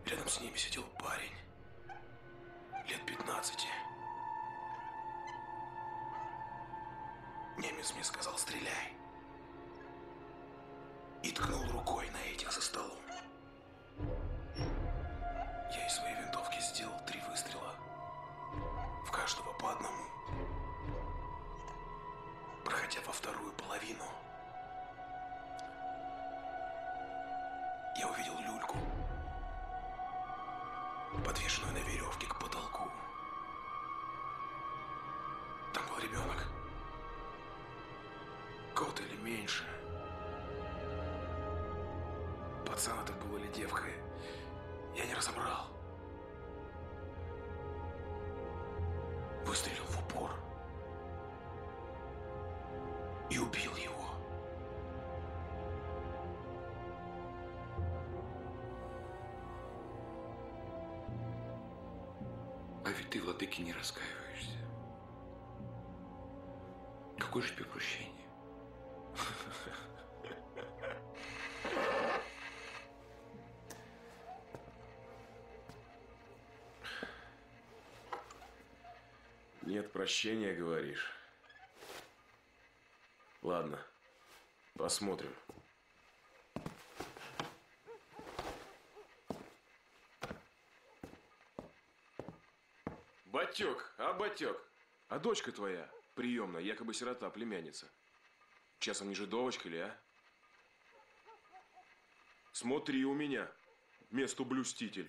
Рядом с ними сидел парень. Лет 15. Немец мне сказал, стреляй. И ткнул рукой на этих за столом. Пацан это был или девка, я не разобрал. Выстрелил в упор. И убил его. А ведь ты, владыки, не раскаиваешься. Какое же тебе прощение? Нет прощения, говоришь? Ладно, посмотрим. Батек, а батек? А дочка твоя, приемная, якобы сирота, племянница. Часом не жидовочка ли, а? Смотри у меня, месту блюститель.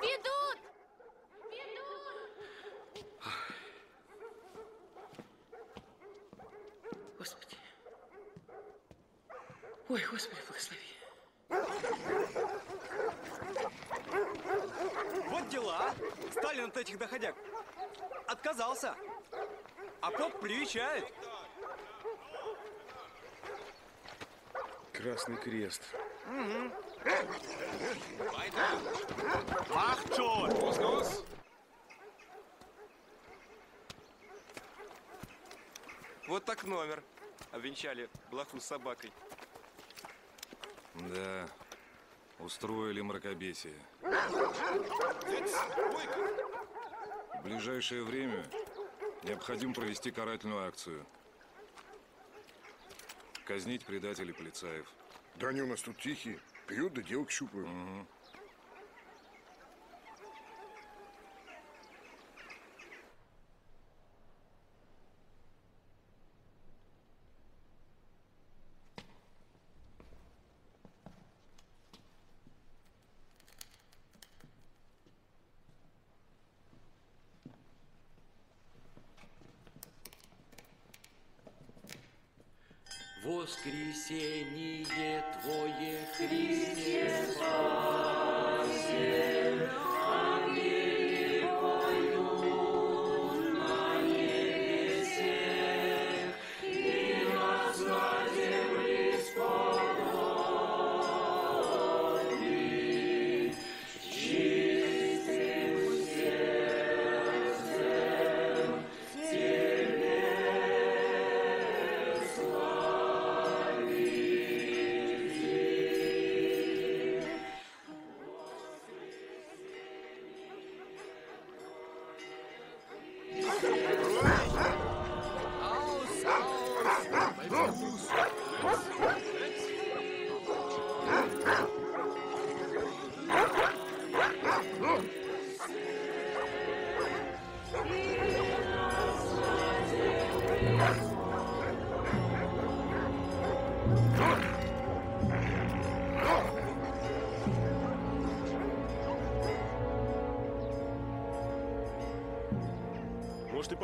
Ведут! Господи. Ой, Господи, благослови. Вот дела. Сталин от этих доходяг отказался. А поп привечает. Красный крест. Macht schon! Los, los! Вот так номер. Обвенчали блоху с собакой. Да, устроили мракобесие. В ближайшее время необходимо провести карательную акцию. Казнить предателей полицаев. Да они у нас тут тихие. Пьют, да девок щупают. Воскресение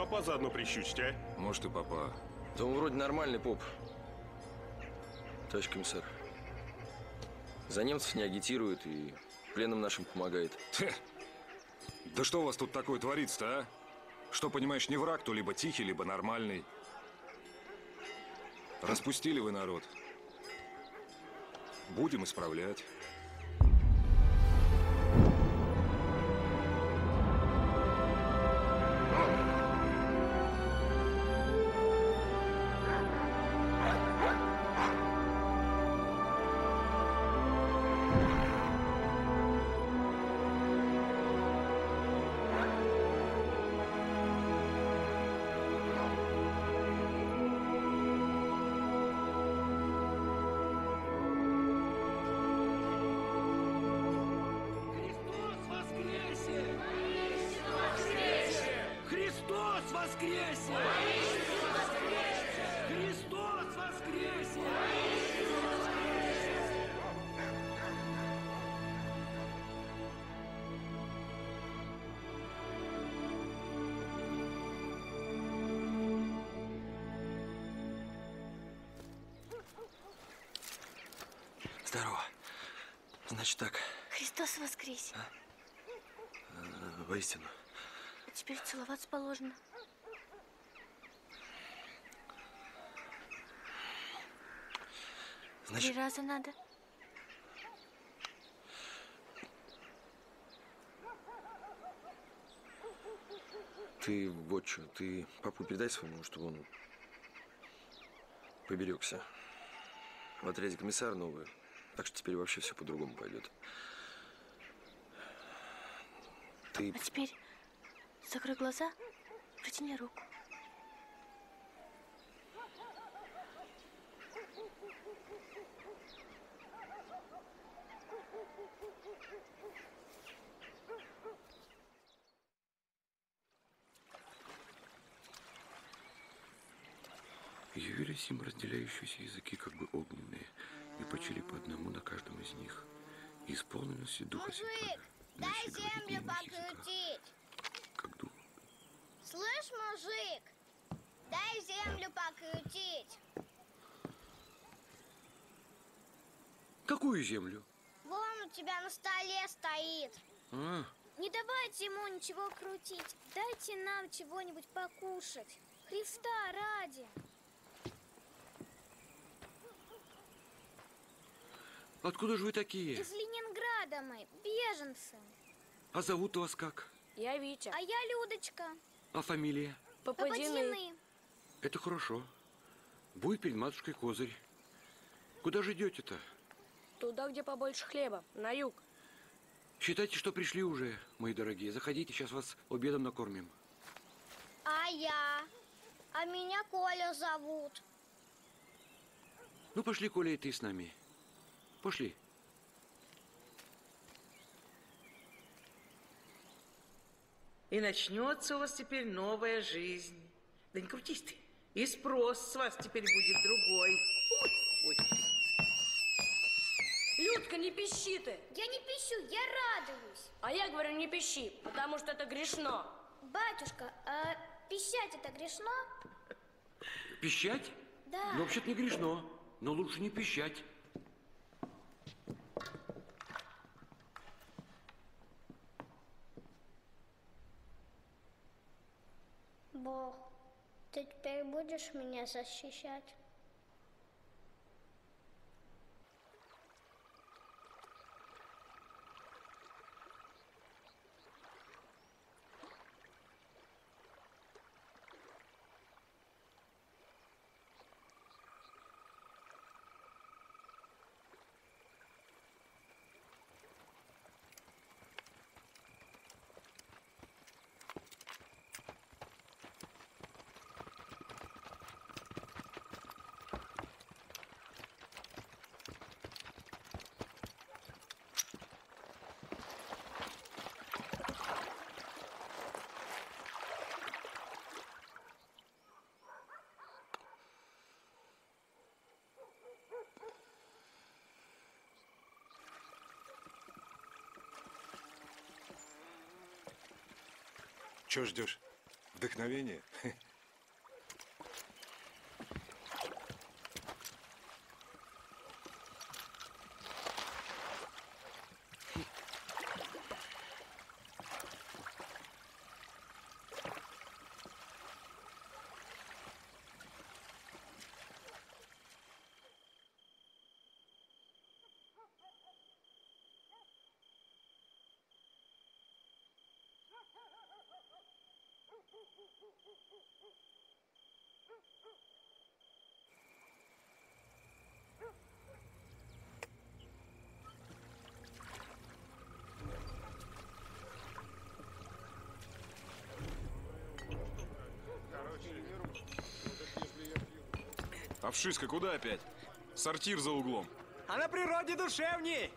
папа заодно прищучить, а? Может, и папа. Да он вроде нормальный поп. Товарищ комиссар. За немцев не агитирует и пленным нашим помогает. Да что у вас тут такое творится-то, а? Что, понимаешь, не враг, то либо тихий, либо нормальный. Распустили вы народ. Будем исправлять. Значит так, Христос воскресе. э, воистину. А теперь целоваться положено. Значит, Три раза надо. ты вот что, ты папу передай своему, чтобы он поберегся. В отряде комиссар новый, так что теперь вообще все по-другому пойдет. Ты А теперь закрой глаза, протяни руку. Явились им разделяющиеся языки, как бы огненные, и почили по одному на каждом из них. И исполнилось и Духа Святаго. Дай землю покрутить. как Дух. Слышь, мужик, дай землю покрутить. Какую землю? Вон у тебя на столе стоит. А, Не давайте ему ничего крутить. Дайте нам чего-нибудь покушать. Христа ради. Откуда же вы такие? Из Ленинграда мы, беженцы. А зовут вас как? Я Витя. А я Людочка. А фамилия? Попадины. Это хорошо. Будет перед матушкой козырь. Куда же идете-то? Туда, где побольше хлеба, на юг. Считайте, что пришли уже, мои дорогие. Заходите, сейчас вас обедом накормим. А я? А меня Коля зовут. Ну, пошли, Коля, и ты с нами. Пошли. И начнется у вас теперь новая жизнь. Да не крутись ты. И спрос с вас теперь будет другой. Ой, ой. Людка, не пищи ты. Я не пищу, я радуюсь. А я говорю, не пищи, потому что это грешно. Батюшка, а пищать это грешно? Пищать? Да. Ну, вообще-то не грешно. Но лучше не пищать. Бог, ты теперь будешь меня защищать? Чего ждешь? Вдохновение? А вшиска куда опять? Сортир за углом. А на природе душевней.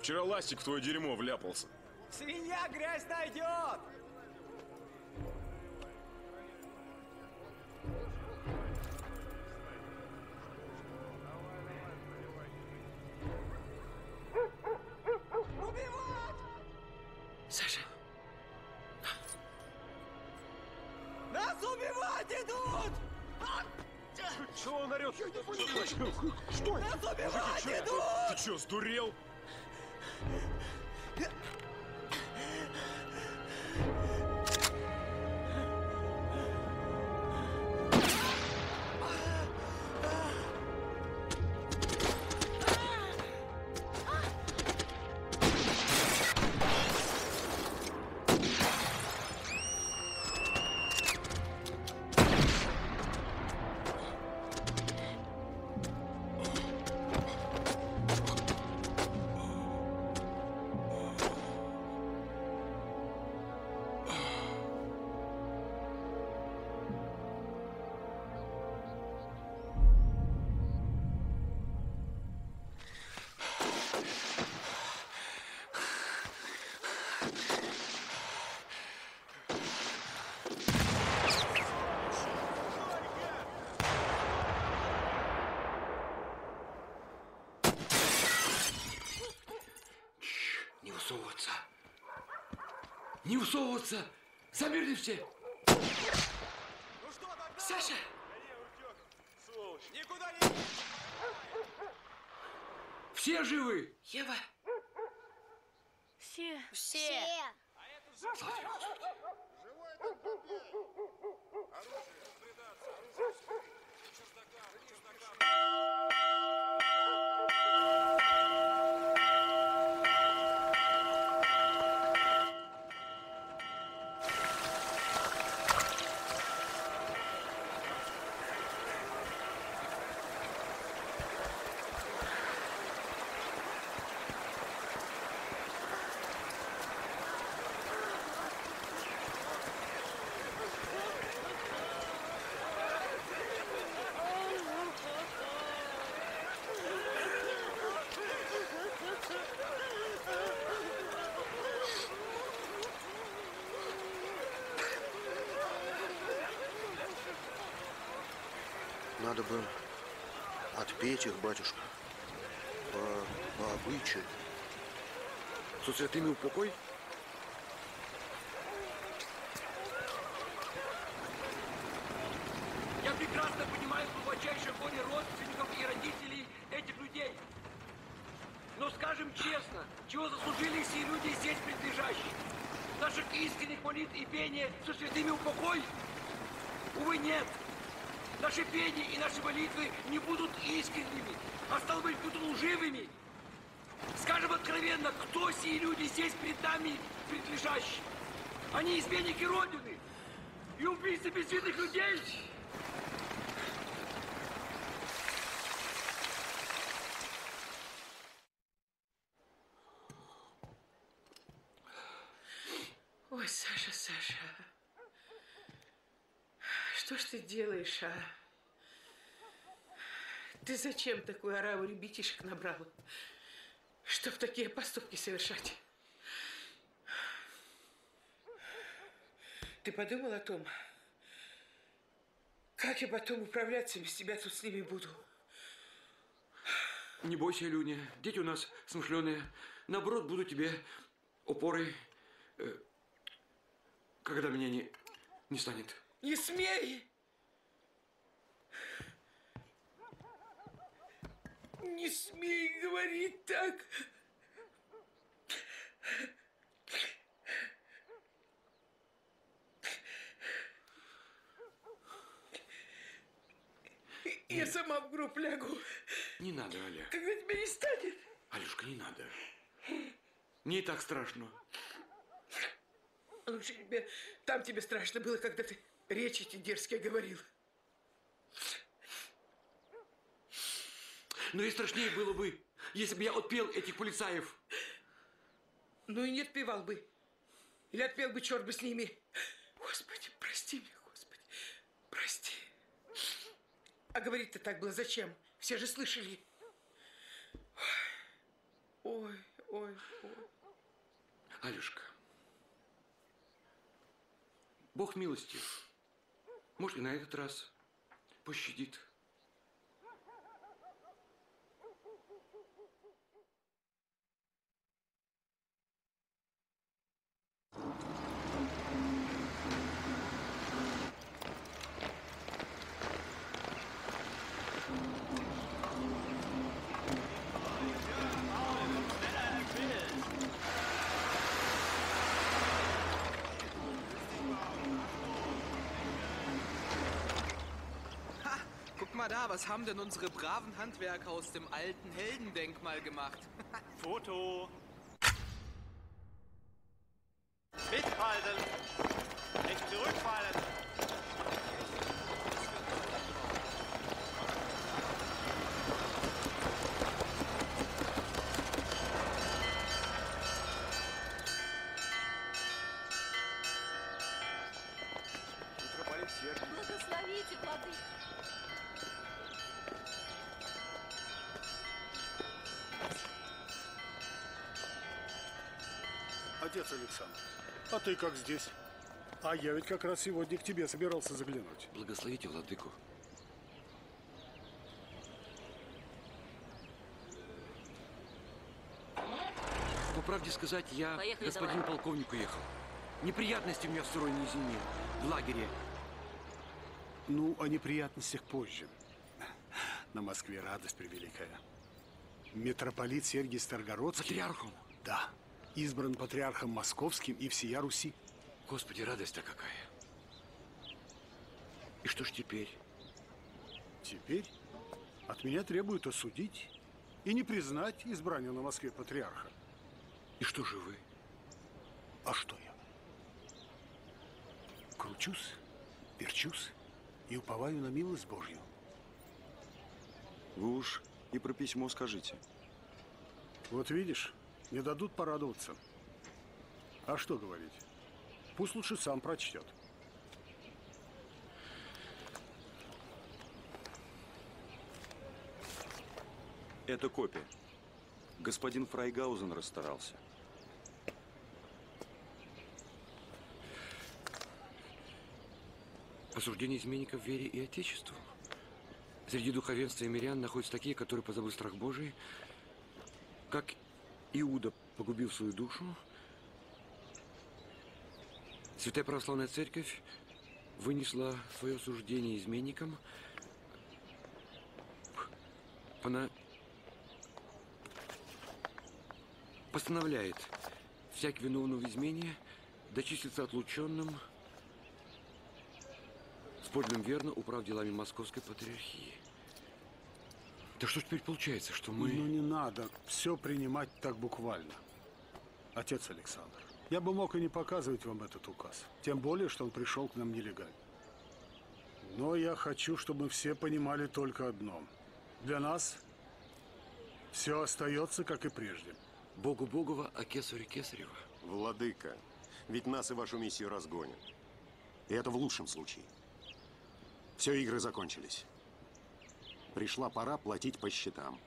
Вчера ластик в твое дерьмо вляпался. Свинья грязь найдет. Не высовываться. Замерли все. Саша! Никуда не... Все живы? Ева! Все. Все. Надо бы отпеть их, батюшка. По, по обычаю. Со святыми упокой? Я прекрасно понимаю глубочайшее горе родственников и родителей этих людей. Но скажем честно, чего заслужили все люди здесь принадлежащие? Наших искренних молитв и пения со святыми упокой? Увы, нет. Наши пения и наши молитвы не будут искренними, а стало лживыми. Скажем откровенно, кто сии люди здесь пред нами принадлежащие? Они изменники Родины и убийцы безвинных людей. Ой, Саша, Саша. Что ж ты делаешь, а? Ты зачем такую ораву ребятишек набрала? Чтоб такие поступки совершать? Ты подумал о том, как я потом управляться без тебя тут с ними буду? Не бойся, Люня. Дети у нас смышленые. Наоборот, буду тебе опорой. Э, когда меня не, не станет. Не смей! Не смей говорить так! Я сама в гроб лягу, Не надо, Аля. когда тебя не станет. Алюшка, не надо. Мне и так страшно. Лучше тебе, там тебе страшно было, когда ты речи эти дерзкие говорил. Но и страшнее было бы, если бы я отпел этих полицаев. Ну и не отпевал бы. Или отпел бы, черт бы с ними. Господи, прости меня, Господи, прости. А говорить-то так было зачем? Все же слышали. Ой, ой, ой. Алюшка, Бог милостив. Может, и на этот раз пощадит. Was haben denn unsere braven Handwerker aus dem alten Heldendenkmal gemacht? Foto. Mithalten. Nicht zurückfallen. Александр, а ты как здесь? А я ведь как раз сегодня к тебе собирался заглянуть. Благословите владыку. По правде сказать, я Поехали, господин давай. полковник уехал. Неприятности у меня в сырой низине, в лагере. Ну, о неприятностях позже. На Москве радость превеликая. Митрополит Сергий Старгородский... Патриархом? Да. Избран патриархом московским и всея Руси. Господи, радость-то какая. И что ж теперь? Теперь от меня требуют осудить и не признать избрание на Москве патриарха. И что же вы? А что я? Кручусь, перчусь и уповаю на милость Божью. Вы уж и про письмо скажите. Вот видишь, не дадут порадоваться. А что говорить? Пусть лучше сам прочтет. Это копия. Господин Фрайгаузен расстарался. Осуждение изменников вере и отечеству. Среди духовенства и мирян находятся такие, которые, позабыв страх Божий, как Иуда, погубив свою душу, Святая Православная Церковь вынесла свое осуждение изменникам, она постановляет всяк виновного в измене дочислиться отлученным с подлинным верно управ делами Московской Патриархии. Да что ж теперь получается, что мы... Ну не надо все принимать так буквально. Отец Александр, я бы мог и не показывать вам этот указ. Тем более, что он пришел к нам нелегально. Но я хочу, чтобы мы все понимали только одно. Для нас все остается, как и прежде. Богу Богова, а кесарю Кесарева. Владыка, ведь нас и вашу миссию разгонят. И это в лучшем случае. Все игры закончились. Пришла пора платить по счетам.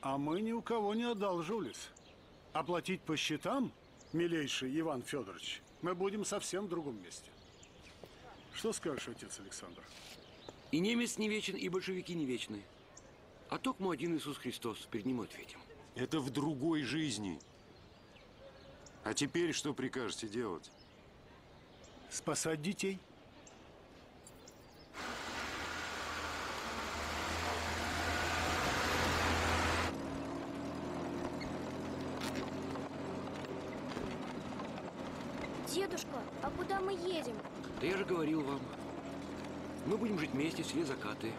А мы ни у кого не одалживались. Оплатить по счетам, милейший Иван Федорович, мы будем совсем в другом месте. Что скажешь, отец Александр? И немец не вечен, и большевики не вечны. А токмо один Иисус Христос, перед ним ответим. Это в другой жизни. А теперь что прикажете делать? Спасать детей. Дедушка, а куда мы едем? Да я же говорил вам. Мы будем жить вместе, все закаты.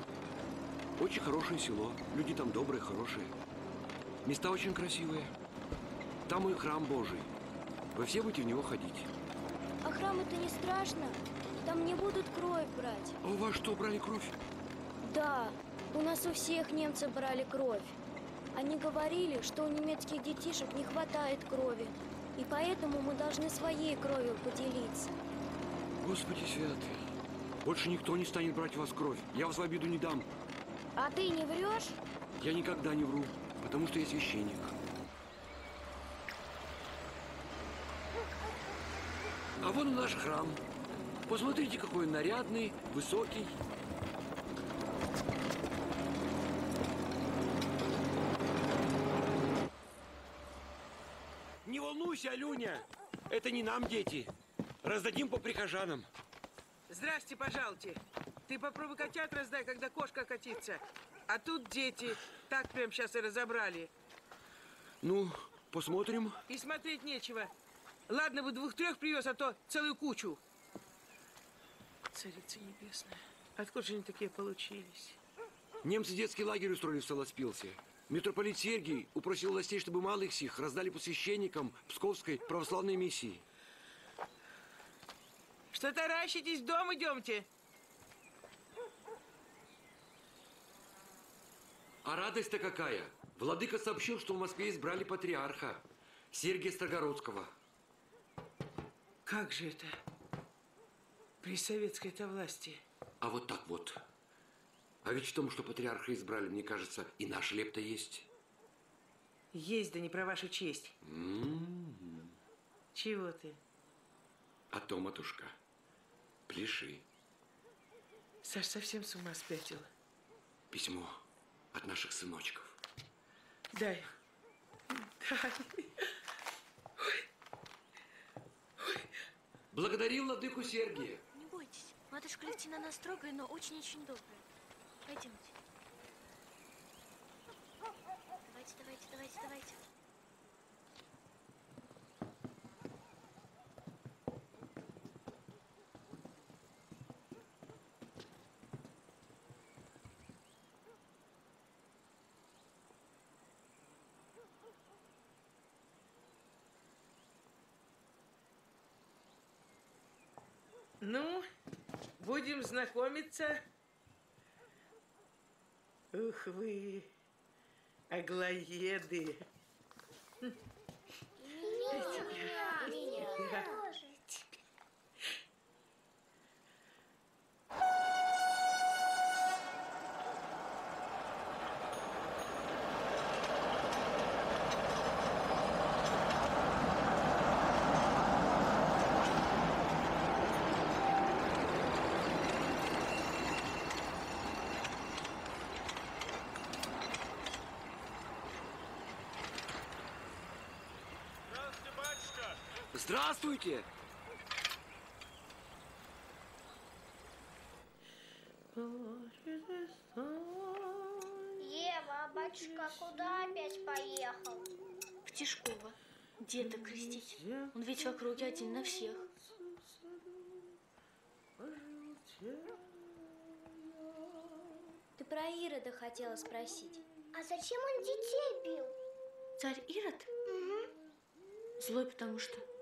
Очень хорошее село. Люди там добрые, хорошие. Места очень красивые. Там и храм Божий. Вы все будете в него ходить. А храм это не страшно? Там не будут кровь брать. А у вас что, брали кровь? Да, у нас у всех немцы брали кровь. Они говорили, что у немецких детишек не хватает крови. И поэтому мы должны своей кровью поделиться. Господи святый. Больше никто не станет брать у вас кровь. Я вас в обиду не дам. А ты не врешь? Я никогда не вру, потому что я священник. А вон и наш храм. Посмотрите, какой он нарядный, высокий. Не волнуйся, Алюня. Это не нам дети. Раздадим по прихожанам. Здрасте, пожалуйте. Ты попробуй котят раздай, когда кошка катится. А тут дети. Так прям сейчас и разобрали. Ну, посмотрим. И смотреть нечего. Ладно бы двух-трех привез, а то целую кучу. Царица небесная, откуда же они такие получились? Немцы детский лагерь устроили в Солоспилсе. Митрополит Сергий упросил властей, чтобы малых сих раздали по священникам Псковской православной миссии. Что таращитесь, в дом идемте. А радость-то какая! Владыка сообщил, что в Москве избрали патриарха Сергия Строгородского. Как же это? При советской-то власти. А вот так вот. А ведь в том, что патриарха избрали, мне кажется, и наш лепта есть. Есть, да не про вашу честь. М-м-м. Чего ты? А то, матушка, пляши. Саш совсем с ума спятил. Письмо от наших сыночков. Дай. Дай. Благодари владыку Сергия. Не бойтесь, матушка Левтина она строгая, но очень-очень добрая. Пойдемте. Давайте, давайте, давайте, давайте. Ну, будем знакомиться. Ух вы, аглоеды. Меня, меня тоже. Здравствуйте! Ева, а батюшка куда опять поехал? В Тишково. Деда крестить. Он ведь в округе один на всех. Ты про Ирода хотела спросить. А зачем он детей бил? Царь Ирод? Злой, потому что.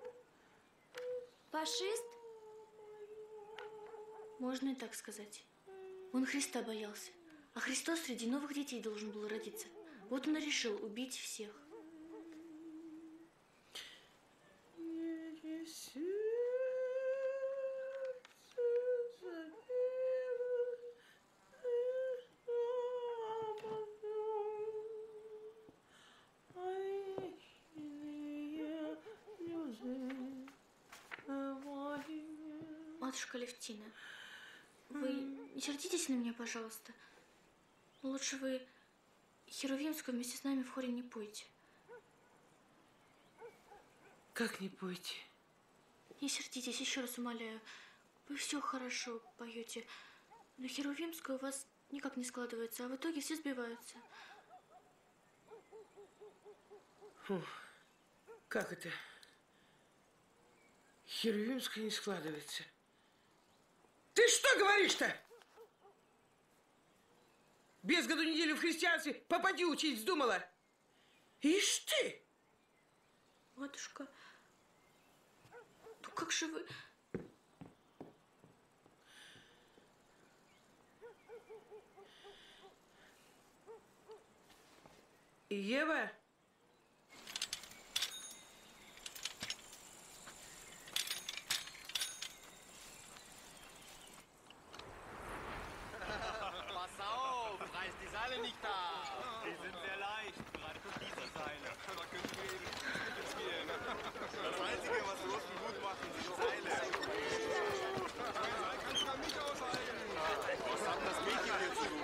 Фашист? Можно и так сказать. Он Христа боялся. А Христос среди новых детей должен был родиться. Вот он и решил убить всех. Матушка Левтина, вы не сердитесь на меня, пожалуйста. Но лучше вы Херувимскую вместе с нами в хоре не пойте. Как не пойти? Не сердитесь, еще раз умоляю. Вы все хорошо поете, но Херувимская у вас никак не складывается, а в итоге все сбиваются. Фу, как это? Херувимская не складывается. Ты что говоришь-то? Без году неделю в христианстве попади учить вздумала. Ишь ты! Матушка, ну как же вы... Ева? Auf, reiß die Seile nicht da. Die sind sehr leicht, gerade von dieser Seile. Da können wir eben nicht mitspielen. Das Einzige, was Russen gut machen, sind Seile. Kannst du mich aushalten? Was hat das Mädchen hier zu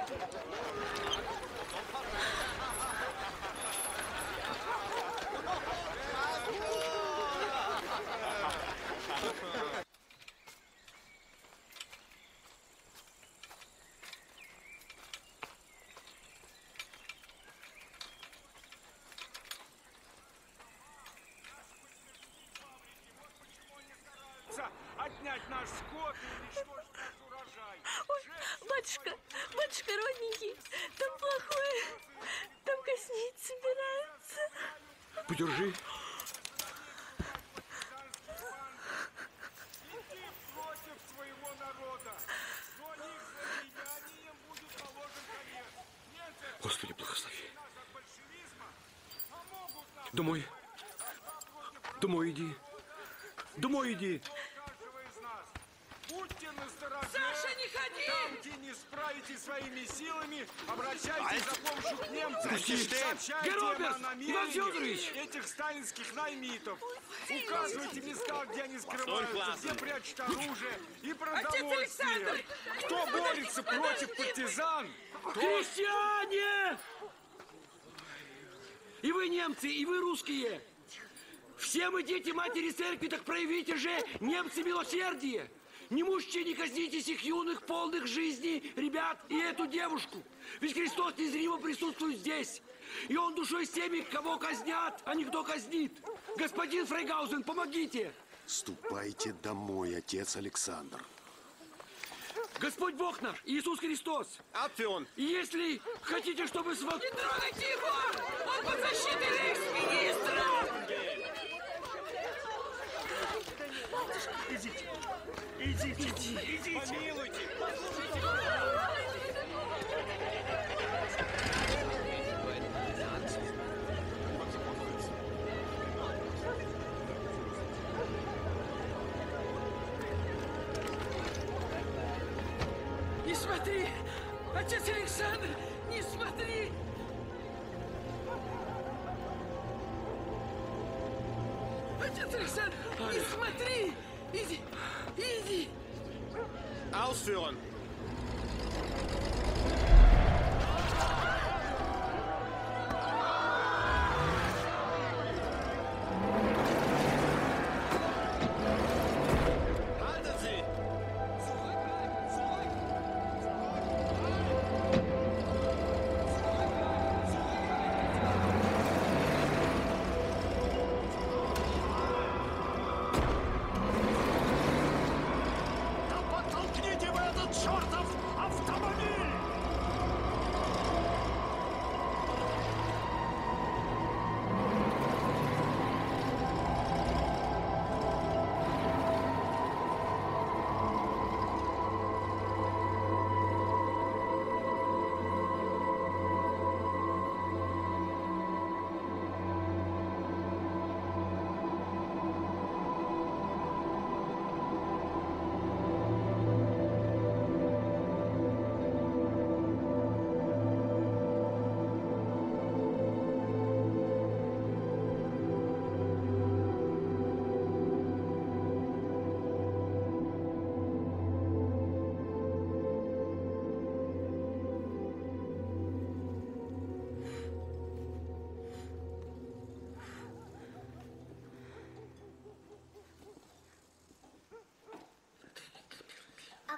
Домой. Домой иди. Домой иди. каждого из нас. Будьте настороже. Саша, не ходи! Там, где не справитесь своими силами, обращайтесь за помощью к немцам. Пусти. Сообщайте Героберт, им о намерениях этих сталинских наймитов. Указывайте места, где они скрываются, где прячут оружие и продовольствие. Кто борется против партизан, тот! И вы немцы, и вы русские! Все мы дети матери церкви, так проявите же, немцы, милосердие! Не мужчи, не казнитесь их юных, полных жизни, ребят, и эту девушку. Ведь Христос незримо присутствует здесь. И Он душой с теми, кого казнят, а не кто казнит. Господин Фрейгаузен, помогите! Ступайте домой, отец Александр. Господь Бог наш, Иисус Христос! Апфион! И если хотите, чтобы с. Не трогайте его! Он под защитой рейхсминистра! Идите, идите, идите. Помилуйте. Не смотри! Отец Александр, не смотри! Ausführen!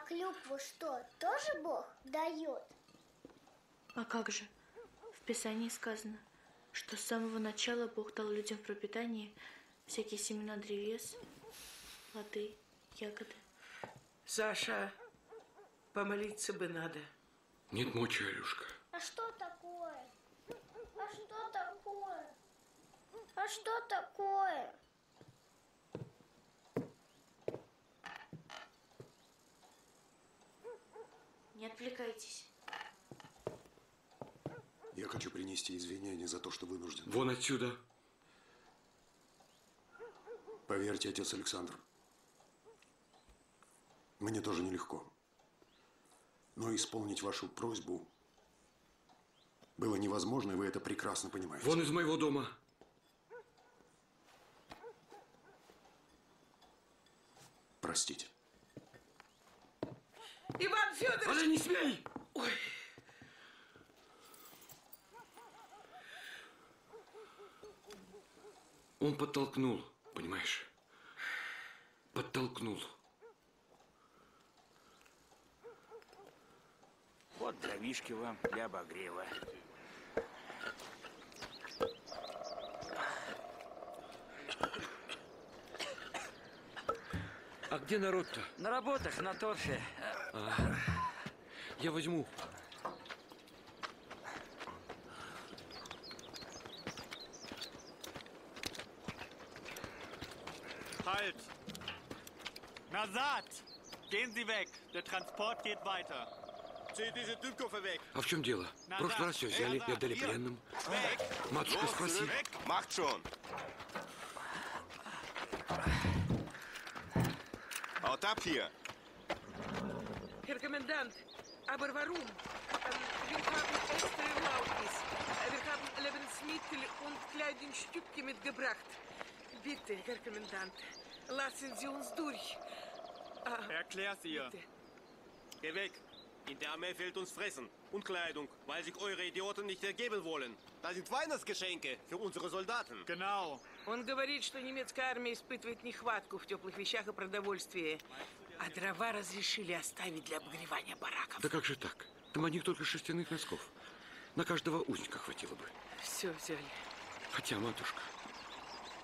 Клюкву что, тоже Бог дает? А как же? В Писании сказано, что с самого начала Бог дал людям в пропитание всякие семена древес, плоды, ягоды. Саша, помолиться бы надо. Нет мочи, Алюшка. А что такое? А что такое? А что такое? Не отвлекайтесь. Я хочу принести извинения за то, что вынужден. Вон отсюда. Поверьте, отец Александр, мне тоже нелегко. Но исполнить вашу просьбу было невозможно, и вы это прекрасно понимаете. Вон из моего дома. Простите. Иван Федорович! Оля, не смей! Ой. Он подтолкнул, понимаешь? Подтолкнул. Вот дровишки вам для обогрева. А где народ-то? На работах, на торфе. А, я возьму. Halt! Nazad! Gehen Sie weg. Der Transport geht weiter. Zieh diese Dünnkurve weg. А в чем дело? В прошлый раз все взяли и отдали пленным. Матушка, спроси. Macht schon. Haut ab hier. Herr Kommandant, aber warum? Ähm, Wir haben extra Erlaubnis. Äh, Wir haben Lebensmittel und Kleidungsstücke mitgebracht. Bitte, Herr Kommandant, lassen Sie uns durch. Ah, Erklär's ihr. bitte. Geh weg. In der Armee fehlt uns Fressen und Kleidung, weil sich eure Idioten nicht ergeben wollen. Da sind Weihnachtsgeschenke für unsere Soldaten. Genau. Он говорит, что немецкая армия испытывает нехватку в теплых вещах и продовольствии. А дрова разрешили оставить для обогревания бараков. Да как же так? Там одних только шерстяных носков. На каждого узника хватило бы. Все взяли. Хотя, матушка,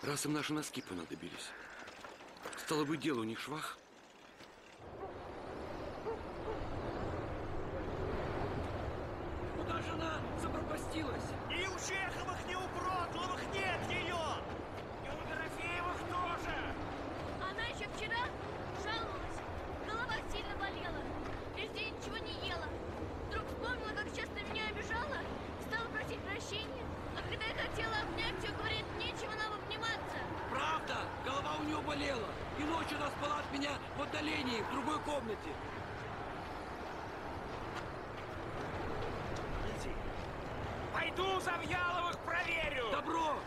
раз им наши носки понадобились, стало быть, дело у них швах. Куда же она запропастилась? И у Чеховых, ни у Прокловых нет ее! И у Дорофеевых тоже! Она еще вчера жаловалась. Голова сильно болела. Весь день ничего не ела. Вдруг вспомнила, как часто меня обижала. Стала просить прощения. А когда я хотела обнять ее, говорит, нечего нам обниматься. Правда, голова у нее болела. И ночью она спала от меня в отдалении, в другой комнате. Пойду Завьяловых проверю! Добро!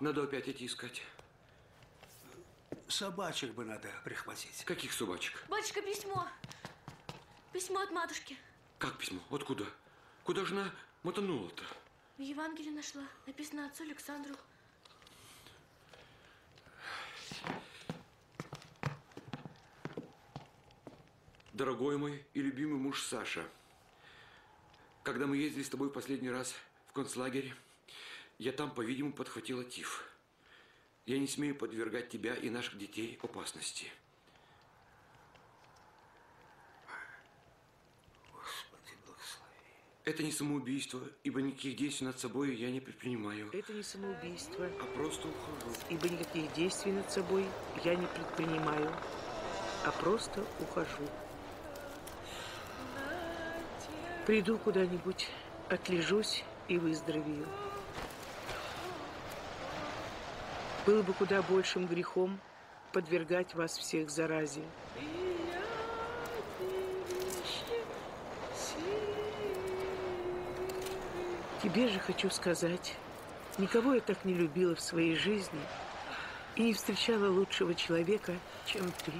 Надо опять идти искать. Собачек бы надо прихватить. Каких собачек? Батюшка, письмо. Письмо от матушки. Как письмо? Откуда? Куда же она мотанула-то? В Евангелии нашла. Написано отцу Александру. Дорогой мой и любимый муж Саша, когда мы ездили с тобой в последний раз в концлагерь, я там, по-видимому, подхватила тиф. Я не смею подвергать тебя и наших детей опасности. Господи, благослови. Это не самоубийство, ибо никаких действий над собой я не предпринимаю. Это не самоубийство. А просто ухожу. Ибо никаких действий над собой я не предпринимаю, а просто ухожу. Приду куда-нибудь, отлежусь и выздоровею. Было бы куда большим грехом подвергать вас всех заразе. Тебе же хочу сказать, никого я так не любила в своей жизни и не встречала лучшего человека, чем ты.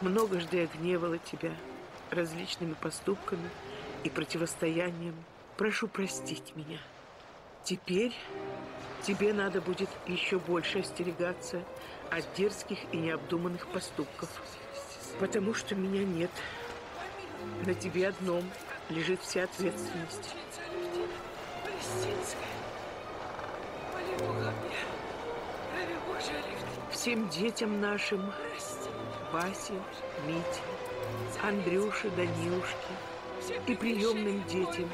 Многожды я гневала тебя, различными поступками и противостоянием. Прошу простить меня. Теперь тебе надо будет еще больше остерегаться от дерзких и необдуманных поступков, потому что меня нет. На тебе одном лежит вся ответственность. Всем детям нашим, Васе, Мите, Андрюше, Данилушке и приемным детям,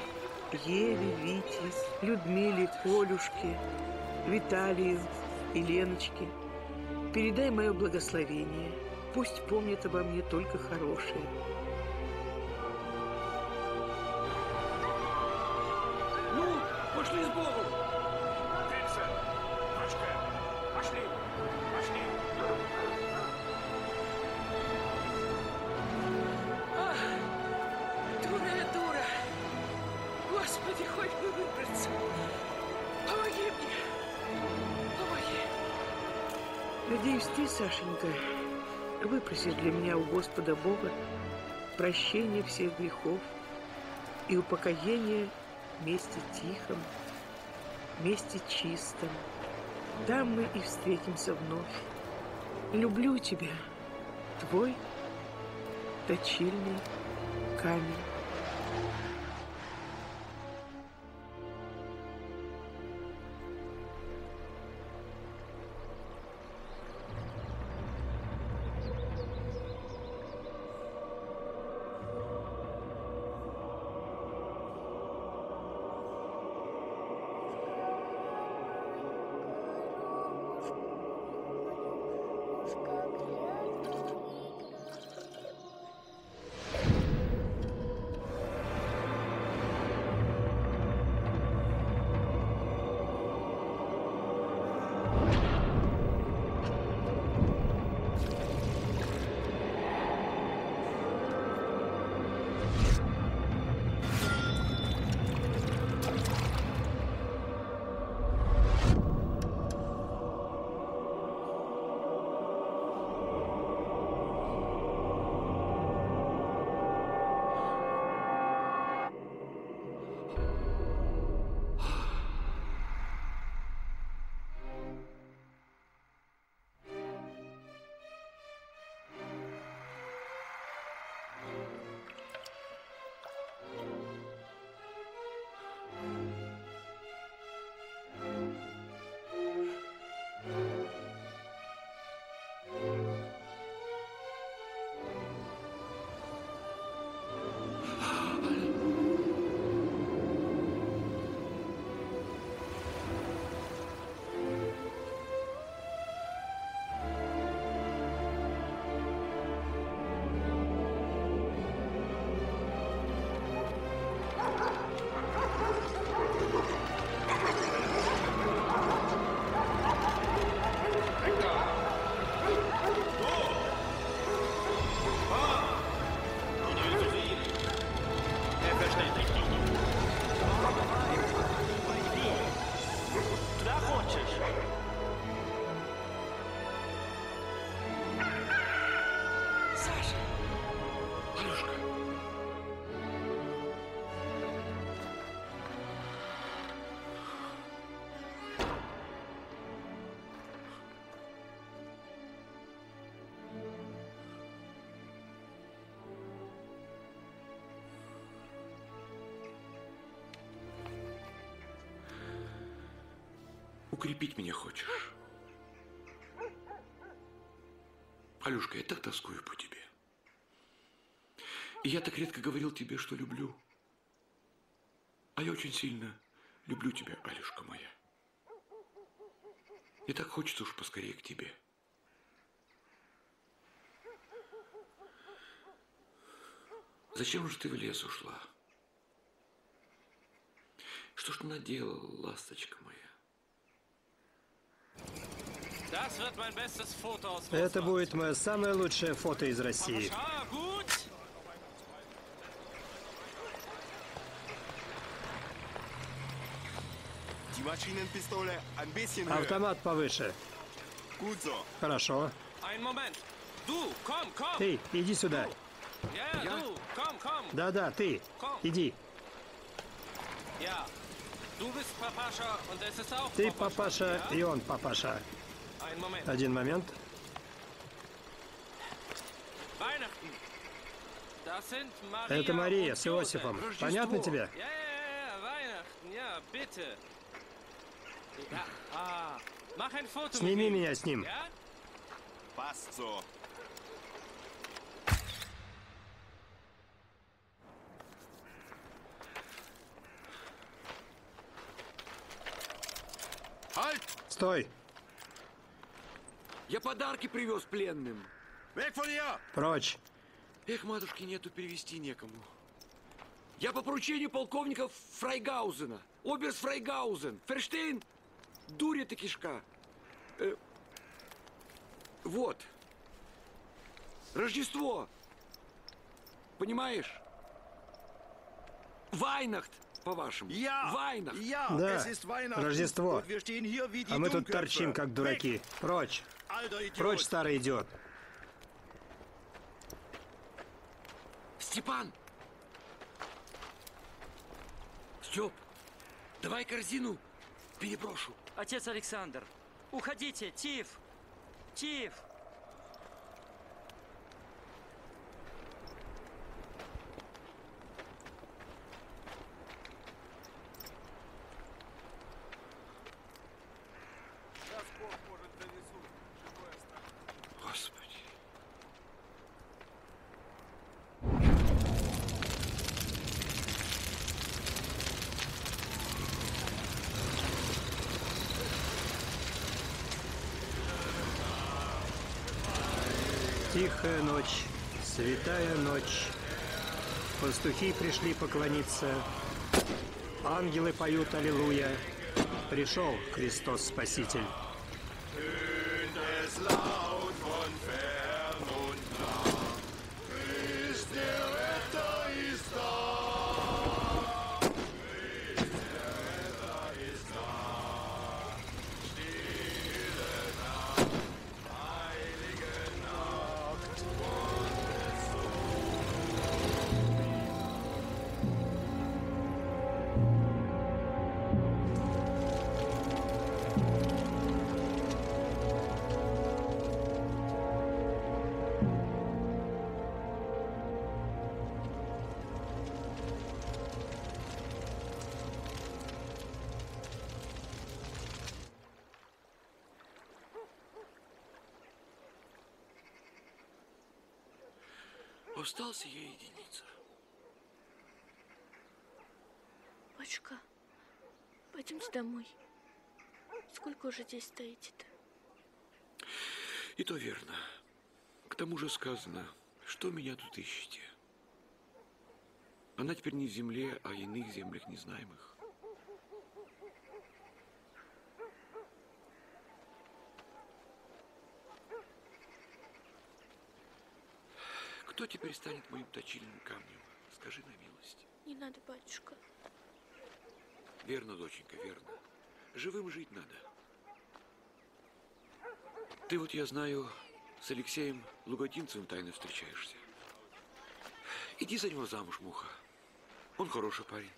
Еве, Вите, Людмиле, Колюшке, Виталию и Леночке. Передай мое благословение. Пусть помнят обо мне только хорошее. Ну, пошли с Богом. Выпросишь для меня у Господа Бога прощение всех грехов и упокоение вместе тихом, вместе чистом. Там мы и встретимся вновь. Люблю тебя, твой точильный камень. Укрепить меня хочешь? Алюшка, я так тоскую по тебе. И я так редко говорил тебе, что люблю. А я очень сильно люблю тебя, Алюшка моя. И так хочется уж поскорее к тебе. Зачем же ты в лес ушла? Что ж ты наделала, ласточка моя? Это будет мое самое лучшее фото из России. Ah. Автомат повыше. Хорошо. Ты, иди сюда. Да-да, ты. Иди. Ты папаша, и он папаша. Один момент. Это Мария с Иосифом. Понятно тебе? Ah, Сними меня с ним. Стой. Я подарки привез пленным. Прочь. Эх, матушки, нету перевести некому. Я по поручению полковника Фрайгаузена. Оберс Фрайгаузен. Ферштейн. Дуря ты кишка. Э, вот. Рождество. Понимаешь? Вайнахт, по-вашему. Ja, Вайнахт. ja, Да. Рождество. А мы тут торчим, как дураки. Прочь. Прочь, старый идиот. Степан! Степ, давай корзину переброшу. Отец Александр, уходите, Тиф! Тиф! Господи. Тихая ночь, святая ночь. Пастухи пришли поклониться. Ангелы поют Аллилуйя. Пришел Христос Спаситель. Сколько уже здесь стоите-то? И то верно. К тому же сказано, что меня тут ищете. Она теперь не в земле, а иных землях незнаемых. Кто теперь станет моим точильным камнем? Скажи на милость. Не надо, батюшка. Верно, доченька, верно. Живым жить надо. Ты вот, я знаю, с Алексеем Луготинцевым тайно встречаешься. Иди за него замуж, муха. Он хороший парень.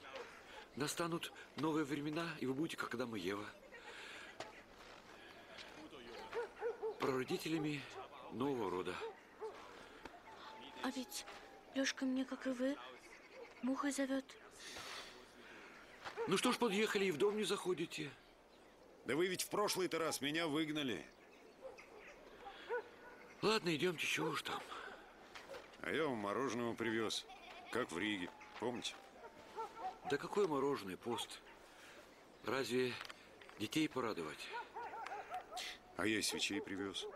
Настанут новые времена, и вы будете, как Адам и Ева. Прародителями нового рода. А ведь Лёшка меня, как и вы, мухой зовет. Ну что ж, подъехали и в дом не заходите. Да вы ведь в прошлый-то раз меня выгнали. Ладно, идемте, чего уж там. А я вам мороженого привез, как в Риге. Помните? Да какое мороженое, пост? Разве детей порадовать? А я свечей привез.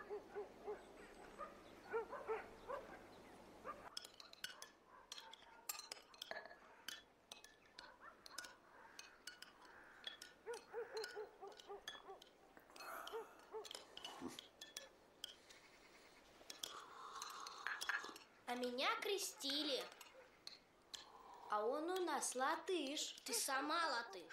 меня крестили. А он у нас латыш. Ты сама латыш.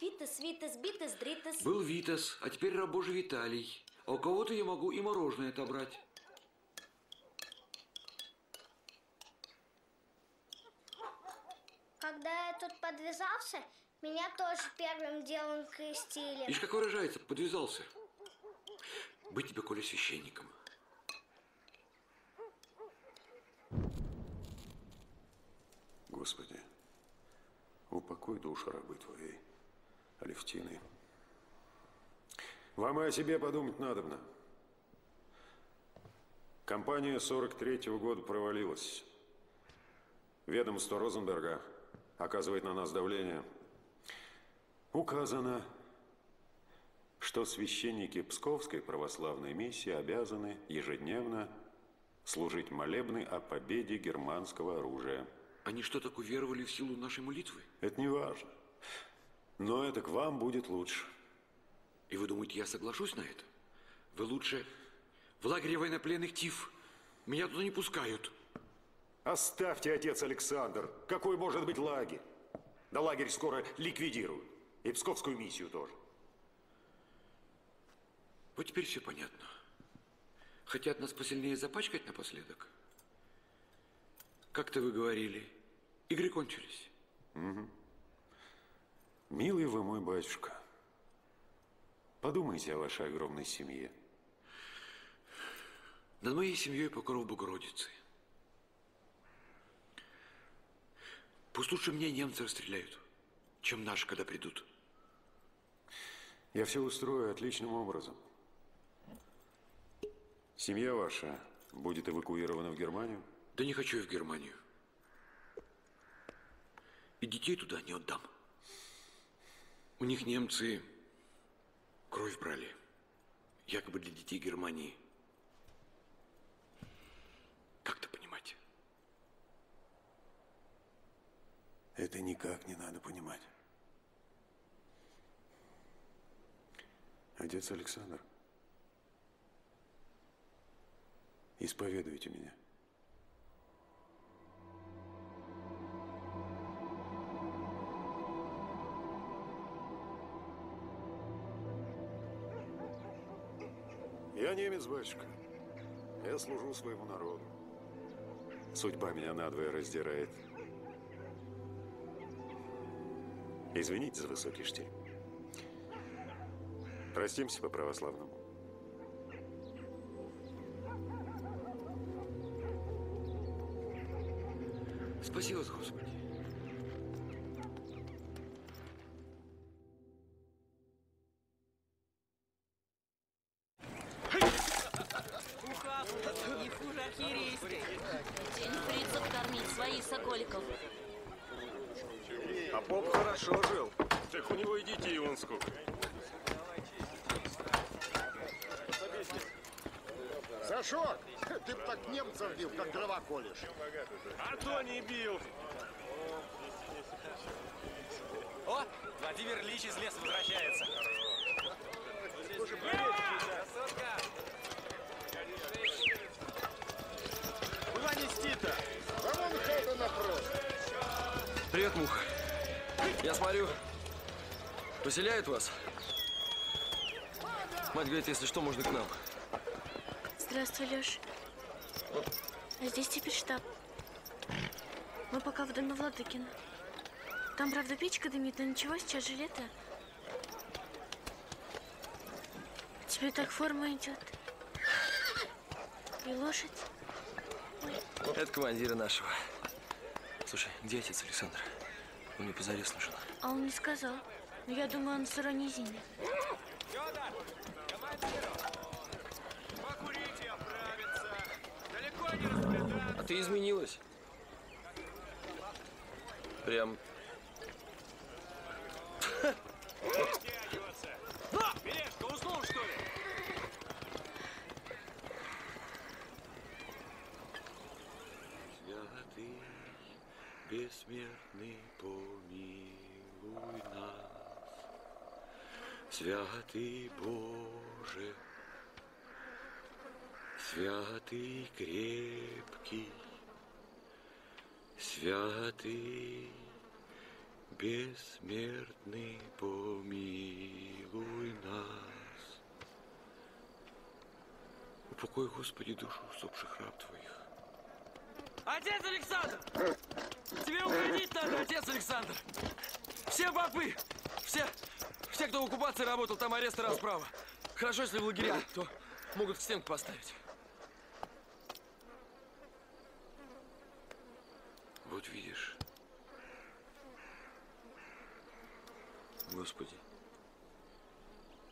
Витас, Витас, Битас, Дритас. Был Витас, а теперь раб Божий Виталий. А у кого-то я могу и мороженое отобрать. Когда я тут подвязался, меня тоже первым делом крестили. Видишь, как выражается, подвязался. Быть тебе, Коля, священником. Душу рабы Твоей, Алевтины. Вам и о себе подумать надобно. Компания 43-го года провалилась. Ведомство Розенберга оказывает на нас давление. Указано, что священники Псковской православной миссии обязаны ежедневно служить молебны о победе германского оружия. Они что, так уверовали в силу нашей молитвы? Это не важно. Но это к вам будет лучше. И вы думаете, я соглашусь на это? Вы лучше в лагере военнопленных ТИФ. Меня туда не пускают. Оставьте, отец Александр. Какой может быть лагерь? Да лагерь скоро ликвидируют. И Псковскую миссию тоже. Вот теперь все понятно. Хотят нас посильнее запачкать напоследок? Как-то вы говорили, игры кончились. Угу. Милый вы мой батюшка, подумайте о вашей огромной семье. Над моей семьей покров Богородицы. Пусть лучше мне немцы расстреляют, чем наши, когда придут. Я все устрою отличным образом. Семья ваша будет эвакуирована в Германию? Да не хочу я в Германию. И детей туда не отдам. У них немцы кровь брали. Якобы для детей Германии. Как-то понимать. Это никак не надо понимать. Отец Александр, исповедуйте меня. Немец, батюшка. Я служу своему народу. Судьба меня надвое раздирает. Извините за высокий штиль. Простимся по-православному. Спаси вас, Господи. А то не бил. О, Владимир Ильич из леса возвращается. Красотка! Куда нести-то? Вон хата напротив. Привет, Муха. Я смотрю, поселяют вас? Мать говорит, если что, можно к нам. Здравствуй, Леш. А здесь теперь штаб. Мы пока в доме Владыкина. Там, правда, печка дымит, но ничего, сейчас же лето. Тебе так форма идет. И лошадь. Это командира нашего. Слушай, где отец Александр? Он мне позарез нужен. А он не сказал. Но я думаю, он в стороне Зине. Покурите, оправиться. Далеко не расплетаться. А ты изменилась. Прям. Милешка, уснул, что ли? Святый, бессмертный, помилуй нас. Святый Боже, святый крепкий, святый, бессмертный, помилуй нас. Упокой, Господи, душу усопших раб Твоих. Отец Александр! Тебе уходить надо, отец Александр! Все попы! Все, все, кто в оккупации работал, там арест и расправа. Хорошо, если в лагеря, то могут к стенку поставить. Вот видишь, Господи,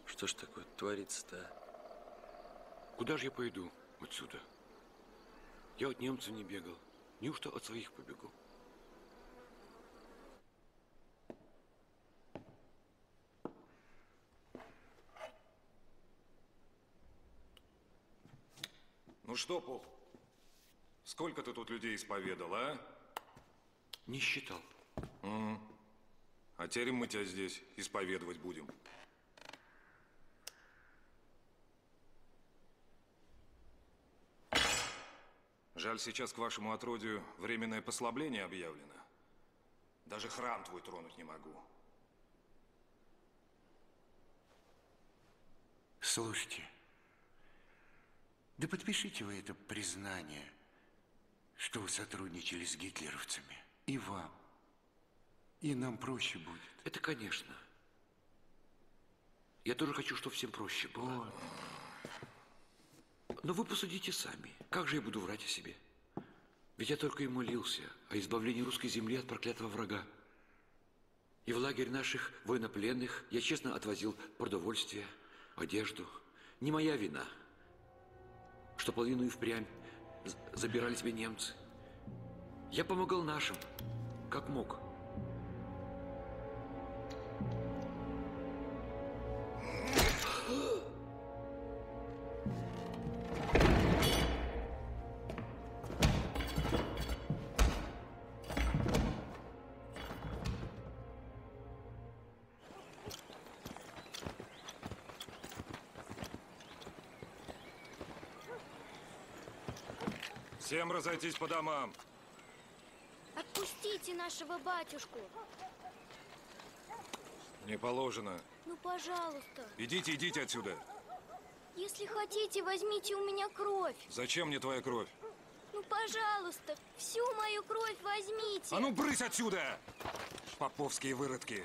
что ж такое творится-то? а? куда же я пойду отсюда? Я от немцев не бегал. Неужто от своих побегу? Ну что, Поп, сколько ты тут людей исповедал, а? Не считал. Мгм. А теперь мы тебя здесь исповедовать будем. Жаль, сейчас к вашему отродью временное послабление объявлено. Даже храм твой тронуть не могу. Слушайте, да подпишите вы это признание, что вы сотрудничали с гитлеровцами. И вам. И нам проще будет. Это конечно. Я тоже хочу, чтобы всем проще было. Но вы посудите сами. Как же я буду врать о себе? Ведь я только и молился о избавлении русской земли от проклятого врага. И в лагерь наших военнопленных я честно отвозил продовольствие, одежду. Не моя вина, что половину и впрямь забирали себе немцы. Я помогал нашим, как мог. Всем разойтись по домам. Отпустите нашего батюшку. Не положено. Ну, пожалуйста. Идите, идите отсюда. Если хотите, возьмите у меня кровь. Зачем мне твоя кровь? Ну, пожалуйста, всю мою кровь возьмите. А ну, брысь отсюда! Поповские выродки.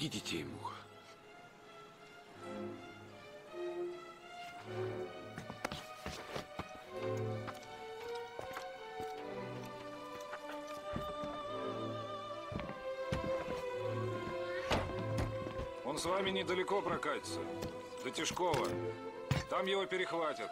Береги детей, Муха. Он с вами недалеко прокатится. До Тишкова. Там его перехватят.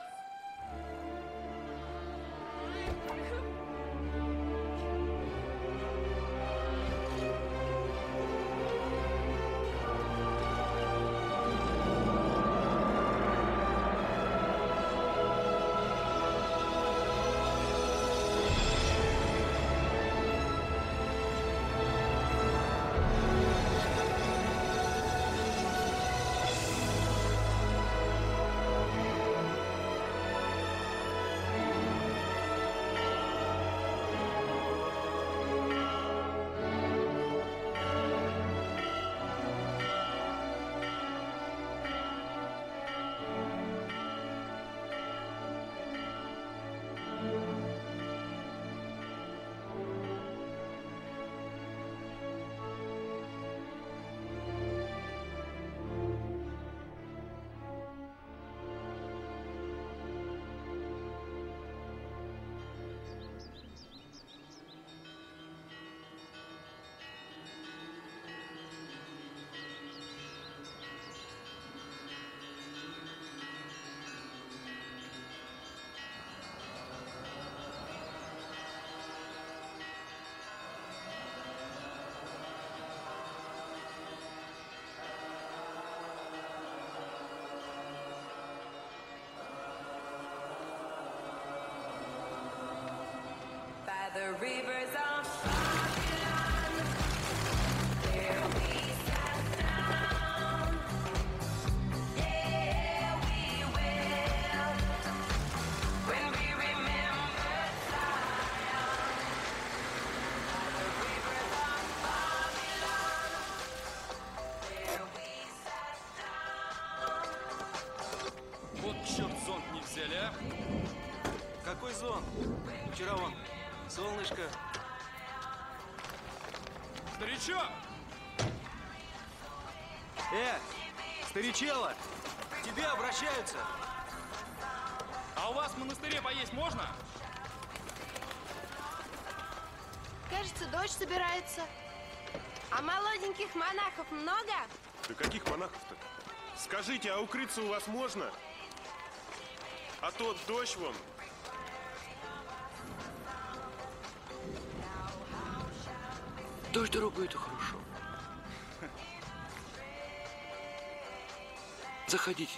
Вот черт зонт не взяли. А? Какой зон? Вчера он солнышко. Старичок! Э, старичела, к тебе обращаются. А у вас в монастыре поесть можно? Кажется, дождь собирается. А молоденьких монахов много? Да каких монахов-то? Скажите, а укрыться у вас можно? А то дождь вон. Дождь дорогой, это хорошо. Заходите.